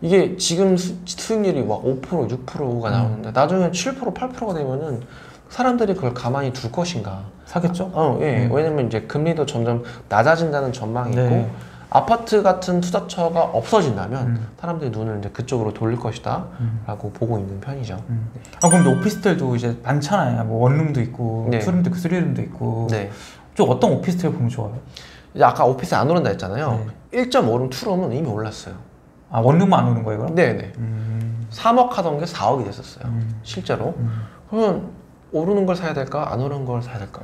이게 지금 수, 수익률이 막 5% 6%가 음. 나오는데 나중에 7% 8%가 되면은 사람들이 그걸 가만히 둘 것인가? 사겠죠? 어, 예. 음. 왜냐면 이제 금리도 점점 낮아진다는 전망이 있고 네. 아파트 같은 투자처가 없어진다면 음. 사람들이 눈을 이제 그쪽으로 돌릴 음. 것이다라고 보고 있는 편이죠. 음. 아 그럼 근데 오피스텔도 이제 많잖아요. 뭐 원룸도 있고 네. 투룸도 있고 쓰리룸도 있고. 네. 좀 어떤 오피스텔 보면 좋아요? 이제 아까 오피스 안 오른다 했잖아요. 네. 1.5룸, 2룸은 이미 올랐어요. 아 원룸은 안 오는 거예요 그럼? 네네. 음. 3억 하던 게 4억이 됐었어요. 음. 실제로. 음. 그러면 오르는 걸 사야 될까? 안 오르는 걸 사야 될까?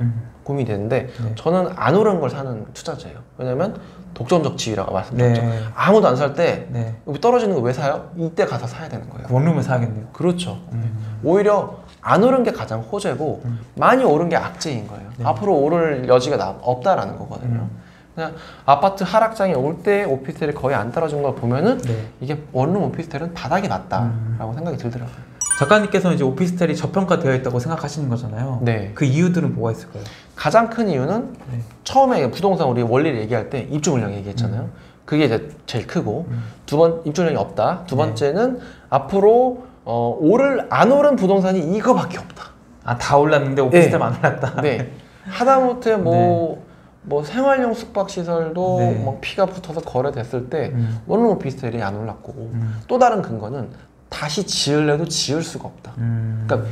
음. 고민이 되는데 네. 저는 안 오르는 걸 사는 투자자예요. 왜냐면 독점적 지위라고 말씀드렸죠. 네. 아무도 안 살때 네. 여기 떨어지는 거 왜 사요? 이때 가서 사야 되는 거예요. 그 원룸을 사야겠네요. 그렇죠. 음. 오히려 안 오른 게 가장 호재고 음. 많이 오른 게 악재인 거예요. 네. 앞으로 오를 여지가 나- 없다라는 거거든요. 음. 그냥 아파트 하락장이 올 때 오피스텔이 거의 안 떨어진 걸 보면은 네. 이게 원룸 오피스텔은 바닥이 났다라고 음. 생각이 들더라고요. 작가님께서는 이제 오피스텔이 저평가되어 있다고 생각하시는 거잖아요. 네. 그 이유들은 뭐가 있을까요? 가장 큰 이유는 네. 처음에 부동산 우리 원리를 얘기할 때 입주 물량 얘기했잖아요. 그게 이제 제일 크고 음. 두번 입주 물량이 없다. 두 네. 번째는 앞으로 어, 오를 안 오른 부동산이 이거밖에 없다. 아 다 올랐는데 오피스텔만 안 올랐다. 네. 하다못해 뭐, 뭐 생활용 숙박 시설도 네. 막 피가 붙어서 거래됐을 때 음. 원룸 오피스텔이 안 올랐고 음. 또 다른 근거는 다시 지을래도 지을 수가 없다. 음. 그러니까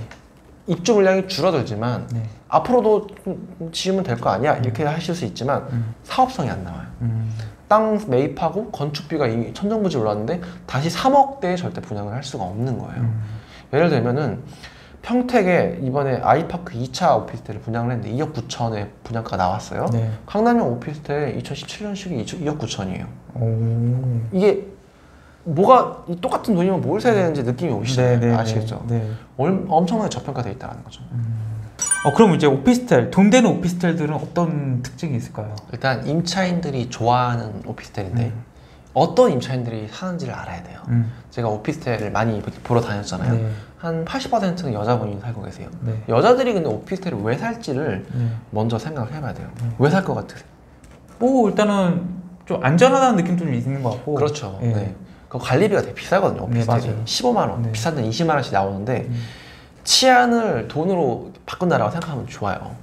입주 물량이 줄어들지만 네. 앞으로도 좀 지으면 될 거 아니야 이렇게 하실 수 있지만 음. 사업성이 안 나와요. 음. 땅 매입하고 건축비가 이미 천정부지 올랐는데 다시 3억대에 절대 분양을 할 수가 없는 거예요. 음. 예를 들면은 평택에 이번에 아이파크 2차 오피스텔을 분양을 했는데 2억 9천에 분양가 나왔어요. 네. 강남역 오피스텔 2017년식이 2억 9천이에요. 오. 이게 뭐가 이 똑같은 돈이면 뭘 사야 되는지 느낌이 오시잖아요. 네, 네, 아시겠죠? 네. 얼- 엄청나게 저평가되어 있다는 거죠. 어 그럼 이제 오피스텔 돈 되는 오피스텔들은 어떤 특징이 있을까요? 일단 임차인들이 좋아하는 오피스텔인데 음. 어떤 임차인들이 사는지를 알아야 돼요. 음. 제가 오피스텔을 많이 보러 다녔잖아요. 네. 한 80%는 여자분이 살고 계세요. 네. 여자들이 근데 오피스텔을 왜 살지를 네. 먼저 생각을 해봐야 돼요. 음. 왜살 것 같으세요? 뭐 일단은 좀 안전하다는 느낌 좀 있는 것 같고. 그렇죠. 예. 네. 그 관리비가 되게 비싸거든요. 네, 오피스텔이 맞아요. 15만 원, 네. 비싼 데는 20만 원씩 나오는데 음. 치안을 돈으로 바꾼다라고 생각하면 좋아요.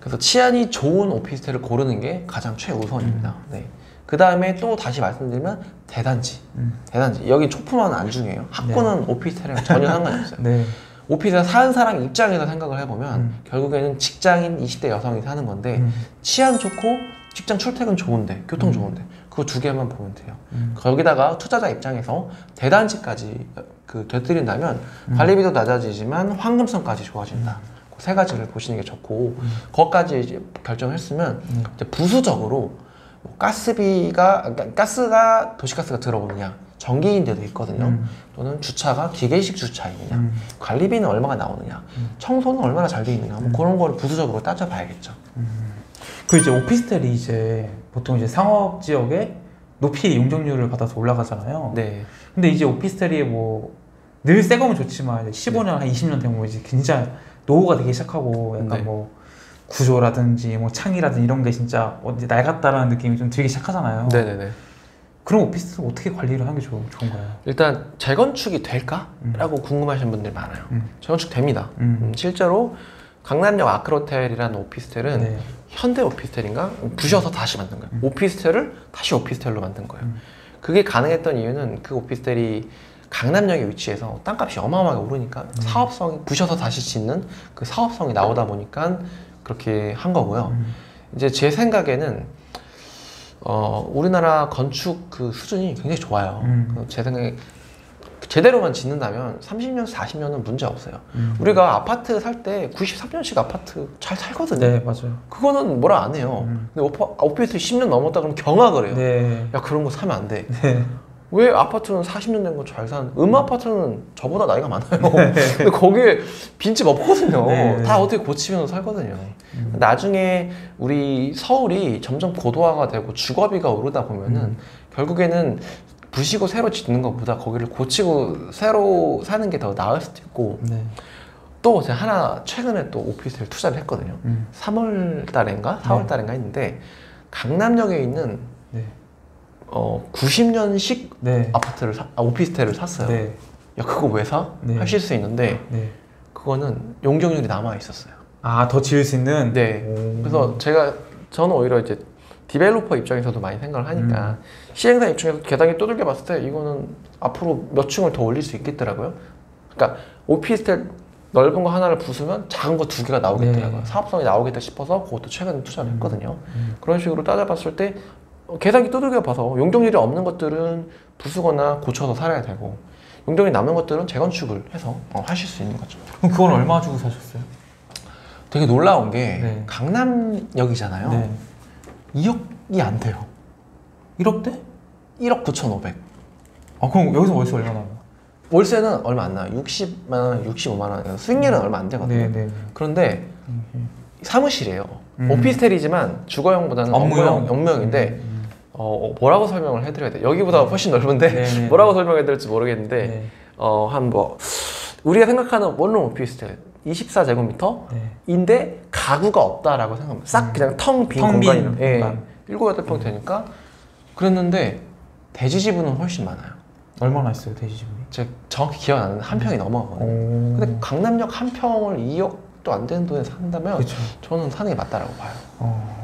그래서 치안이 좋은 오피스텔을 고르는 게 가장 최우선입니다. 네. 그 다음에 또 다시 말씀드리면 대단지. 음. 대단지. 여기 초품화는 안 중요해요. 학구는 오피스텔이랑 전혀 상관이 없어요. 네. 오피스텔 사는 사람 입장에서 생각을 해보면 음. 결국에는 직장인 20대 여성이 사는 건데 음. 치안 좋고 직장 출퇴근 좋은데 교통 음. 좋은데 그거 두 개만 보면 돼요. 음. 거기다가 투자자 입장에서 대단지까지 그 되뜨린다면 음. 관리비도 낮아지지만 환금성까지 좋아진다. 그 세 가지를 보시는 게 좋고 음. 거기까지 이제 결정했으면 부수적으로 뭐 가스비가 그러니까 가스가 도시가스가 들어오느냐 전기인데도 있거든요. 음. 또는 주차가 기계식 주차이느냐 음. 관리비는 얼마가 나오느냐 음. 청소는 얼마나 잘 돼 있느냐 뭐 음. 그런 거를 부수적으로 따져봐야겠죠. 그 이제 오피스텔이 이제 보통 이제 상업 지역에 높이 용적률을 받아서 올라가잖아요. 네. 근데 이제 오피스텔이 뭐 늘 새 거면 좋지만 이제 15년 한 20년 되면 이제 진짜 노후가 되기 시작하고 약간 네. 뭐 구조라든지 뭐 창이라든지 이런 게 진짜 어디 낡았다라는 느낌이 좀 들기 시작하잖아요. 네네네. 그럼 오피스 어떻게 관리를 하는 게 좋, 좋은가요? 일단 재건축이 될까?라고 궁금하신 분들이 많아요. 음. 재건축 됩니다. 음. 음, 실제로 강남역 아크로텔이라는 오피스텔은 네. 현대 오피스텔인가 부셔서 다시 만든 거예요. 음. 오피스텔을 다시 오피스텔로 만든 거예요. 음. 그게 가능했던 이유는 그 오피스텔이 강남역에 위치해서 땅값이 어마어마하게 오르니까 음. 사업성이 부셔서 다시 짓는 그 사업성이 나오다 보니까 그렇게 한 거고요. 음. 이제 제 생각에는 어, 우리나라 건축 그 수준이 굉장히 좋아요. 음. 그제 생각에 제대로만 짓는다면 30년, 40년은 문제 없어요. 음. 우리가 아파트 살 때 93년식 아파트 잘 살거든요. 네 맞아요. 그거는 뭐라 안 해요. 음. 근데 오피스 10년 넘었다 그러면 경악을 해요. 네. 야 그런 거 사면 안 돼. 네. 왜 아파트는 40년 된 거 잘 사는? 음 아파트는 저보다 나이가 많아요. 네. 근데 거기에 빈집 없거든요. 네. 다 어떻게 고치면서 살거든요. 음. 나중에 우리 서울이 점점 고도화가 되고 주거비가 오르다 보면은 음. 결국에는 부시고 새로 짓는 것보다 거기를 고치고 새로 사는 게 더 나을 수도 있고 네. 또 제가 하나 최근에 또 오피스텔 투자를 했거든요. 음. 3월 달인가 4월 네. 달인가 했는데 강남역에 있는 네. 어 90년식 네. 아파트를 사, 아, 오피스텔을 샀어요. 네. 야 그거 왜 사? 네. 하실 수 있는데 네. 그거는 용적률이 남아 있었어요. 아 더 지을 수 있는. 네. 오. 그래서 제가 저는 오히려 이제 디벨로퍼 입장에서도 많이 생각을 하니까 음. 시행사 입장에서 계단이 두들겨 봤을 때 이거는 앞으로 몇 층을 더 올릴 수 있겠더라고요. 그러니까 오피스텔 넓은 거 하나를 부수면 작은 거 두 개가 나오겠더라고요. 네. 사업성이 나오겠다 싶어서 그것도 최근에 투자를 했거든요. 음. 그런 식으로 따져봤을 때 어, 계산기 두들겨 봐서 용적률이 없는 것들은 부수거나 고쳐서 살아야 되고 용적률이 남는 것들은 재건축을 해서 어, 하실 수 있는 거죠. 그럼 그건 얼마 주고 사셨어요? 되게 놀라운 게 네. 강남역이잖아요. 네. 2억이 안 돼요. 1억대? 1억 9,500. 아 그럼 여기서 월세 얼마 나요? 월세는 얼마 안 나요. 60만 원, 65만 원. 수익률은 얼마 안 되거든요. 네, 네. 그런데 음. 사무실이에요. 음. 오피스텔이지만 주거용보다는 업무용, 업무용인데 음. 어, 뭐라고 설명을 해드려야 돼? 여기보다 훨씬 넓은데 네, 네. 뭐라고 설명해야 될지 모르겠는데 네. 어, 한 뭐 우리가 생각하는 원룸 오피스텔 24제곱미터인데 네. 가구가 없다라고 생각합니다. 싹 음. 그냥 텅 빈 공간이에요. 예. 공간. 일곱 여덟 평 되니까 그랬는데 대지 지분은 훨씬 많아요. 얼마나 있어요 대지 지분이? 제가 정확히 기억 안 나는데 한 평이 넘어가거든요. 오. 근데 강남역 한 평을 2억도 안 되는 돈에 산다면 그렇죠. 저는 사는 게 맞다라고 봐요. 어.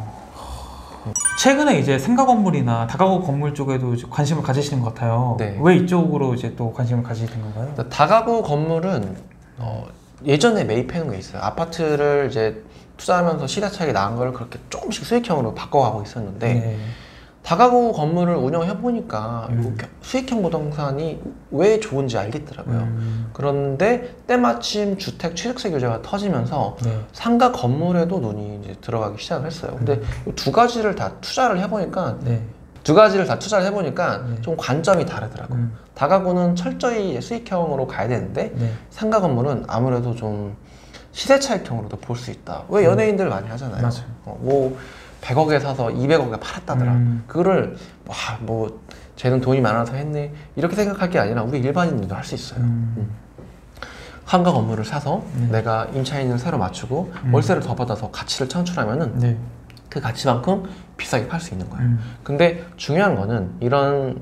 최근에 이제 상가 건물이나 다가구 건물 쪽에도 관심을 가지시는 것 같아요. 네. 왜 이쪽으로 이제 또 관심을 가지게 된 건가요? 근데 다가구 건물은 어, 예전에 매입해 놓은 게 있어요. 아파트를 이제 투자하면서 시대 차익이 나은 걸 그렇게 조금씩 수익형으로 바꿔가고 있었는데 네. 다가구 건물을 운영해 보니까 음. 수익형 부동산이 왜 좋은지 알겠더라고요. 음. 그런데 때마침 주택 취득세 규제가 터지면서 네. 상가 건물에도 눈이 이제 들어가기 시작을 했어요. 근데 이두 가지를 다 투자를 해 보니까 네. 두 가지를 다 투자를 해보니까 네. 좀 관점이 다르더라고요. 음. 다가구는 철저히 수익형으로 가야 되는데 네. 상가 건물은 아무래도 좀 시세 차익형으로도 볼 수 있다. 왜 연예인들 많이 하잖아요. 음. 어, 뭐 100억에 사서 200억에 팔았다더라. 음. 그거를 와, 뭐 쟤는 돈이 많아서 했네 이렇게 생각할 게 아니라 우리 일반인들도 할 수 있어요. 음. 상가 건물을 사서 네. 내가 임차인을 새로 맞추고 음. 월세를 더 받아서 가치를 창출하면은 네. 그 가치만큼 비싸게 팔 수 있는 거예요. 음. 근데 중요한 거는 이런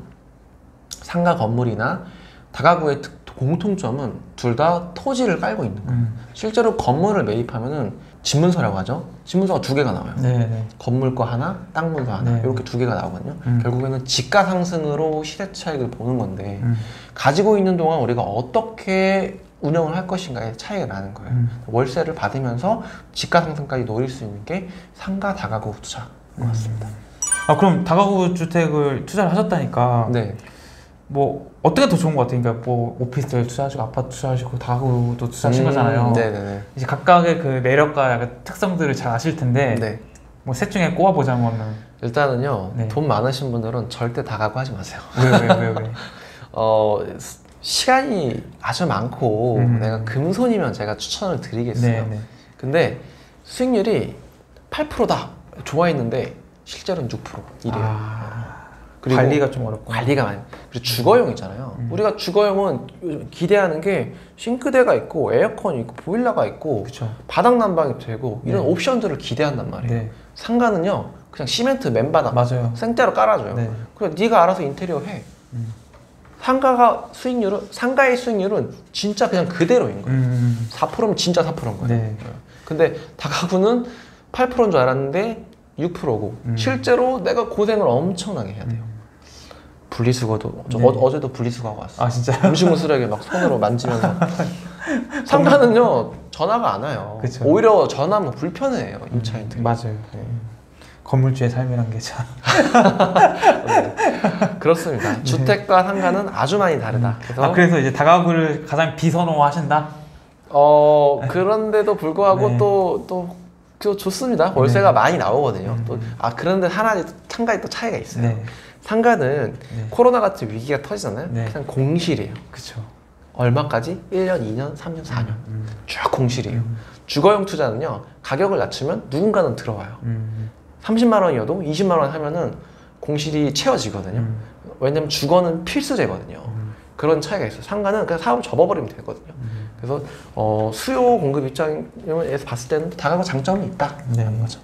상가 건물이나 다가구의 특- 공통점은 둘 다 토지를 깔고 있는 거예요. 음. 실제로 건물을 매입하면은 집문서라고 하죠. 집문서가 두 개가 나와요. 네. 네. 건물 거 하나, 땅 문서 하나 네. 이렇게 두 개가 나오거든요. 음. 결국에는 지가 상승으로 시세 차익을 보는 건데 음. 가지고 있는 동안 우리가 어떻게 운영을 할 것인가에 차이가 나는 거예요. 음. 월세를 받으면서 지가 상승까지 노릴 수 있는 게 상가 다가구 투자인 것 같습니다. 아 그럼 다가구 주택을 투자를 하셨다니까 네. 뭐 어떻게 더 좋은 것 같아요? 그러니까 뭐 오피스텔 투자하시고 아파트 투자하시고 다가구도 투자하신 음, 거잖아요. 네네네. 이제 각각의 그 매력과 약간 특성들을 잘 아실 텐데 네. 뭐셋 중에 꼽아보자면 일단은요 네. 돈 많으신 분들은 절대 다가구 하지 마세요. 왜왜왜 왜? 어 스- 시간이 아주 많고 음. 내가 금손이면 제가 추천을 드리겠어요. 네, 네. 근데 수익률이 8%다 좋아했는데 실제로는 6% 이래요. 아, 그리고 관리가 좀 어렵고. 관리가 많이 그리고 주거용이잖아요. 음. 우리가 주거용은 요즘 기대하는 게 싱크대가 있고 에어컨이 있고 보일러가 있고 그렇죠. 바닥 난방이 되고 이런 네. 옵션들을 기대한단 말이에요. 네. 상가는요 그냥 시멘트 맨바닥 맞아요. 생대로 깔아줘요. 네. 그래 네가 알아서 인테리어 해. 음. 상가가 수익률은 상가의 수익률은 진짜 그냥 그대로인 거예요. 음. 4%면 진짜 4%인 거예요. 네. 근데 다가구는 8%인 줄 알았는데 6%고 음. 실제로 내가 고생을 엄청나게 해야 돼요. 분리수거도 저 네. 어, 제도 분리수거하고 왔어요. 아 진짜. 음식물 쓰레기 막 손으로 만지면서 상가는요 전화가 안 와요. 그쵸. 오히려 전화하면 불편해요 임차인들. 맞아요. 네. 건물주의 삶이란 게 참. 네. 그렇습니다. 주택과 상가는 아주 많이 다르다. 그래서 아 그래서 이제 다가구를 가장 비선호하신다. 어 그런데도 불구하고 네. 또또 또 좋습니다. 월세가 많이 나오거든요. 음. 또아 그런데 하나 상가에 또 차이가 있어요. 네. 상가는 네. 코로나 같은 위기가 터지잖아요. 네. 그냥 공실이에요. 그렇죠. 얼마까지? 1년, 2년, 3년, 4년. 음. 쭉 공실이에요. 음. 주거용 투자는요. 가격을 낮추면 누군가는 들어와요. 음. 30만 원이어도 20만 원 하면은 공실이 채워지거든요. 음. 왜냐면 주거는 필수제거든요. 음. 그런 차이가 있어요. 상가는 그냥 사업 접어버리면 되거든요. 음. 그래서 어, 수요 공급 입장에서 봤을 때는 다가구 장점이 있다. 네. 맞죠.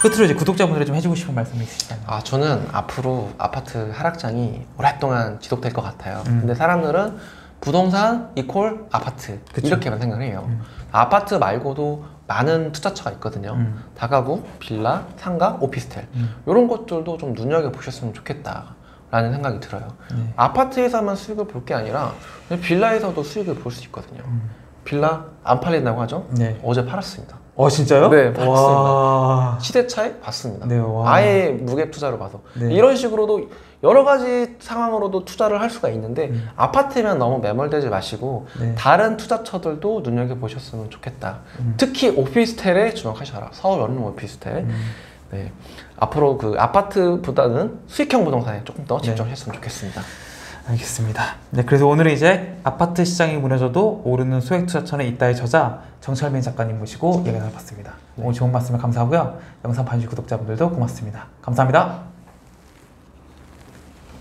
끝으로 이제 구독자분들이 좀 해주고 싶은 말씀이 있으시다면. 아 저는 앞으로 아파트 하락장이 오랫동안 지속될 것 같아요. 음. 근데 사람들은 부동산 이콜 아파트 그쵸. 이렇게만 생각을 해요. 음. 아파트 말고도 많은 투자처가 있거든요. 음. 다가구, 빌라, 상가, 오피스텔 음. 이런 것들도 좀 눈여겨 보셨으면 좋겠다 라는 생각이 들어요. 네. 아파트에서만 수익을 볼 게 아니라 빌라에서도 수익을 볼 수 있거든요. 음. 빌라 안 팔린다고 하죠? 네. 어제 팔았습니다. 어 진짜요? 네, 봤습니다. 와. 시대 차익 봤습니다. 네. 와. 아예 무갭 투자로 봐서 네. 이런 식으로도 여러 가지 상황으로도 투자를 할 수가 있는데 음. 아파트면 너무 매몰되지 마시고 네. 다른 투자처들도 눈여겨 보셨으면 좋겠다. 음. 특히 오피스텔에 주목하셔라. 서울 원룸 오피스텔. 음. 네. 앞으로 그 아파트보다는 수익형 부동산에 조금 더 네. 집중했으면 좋겠습니다. 알겠습니다. 네, 그래서 오늘은 이제 아파트 시장이 무너져도 오르는 소액 투자처는 있다의 저자 정철민 작가님 모시고 이야기 나눠봤습니다. 네. 오늘 좋은 말씀을 감사하고요. 영상 봐주신 구독자분들도 고맙습니다. 감사합니다.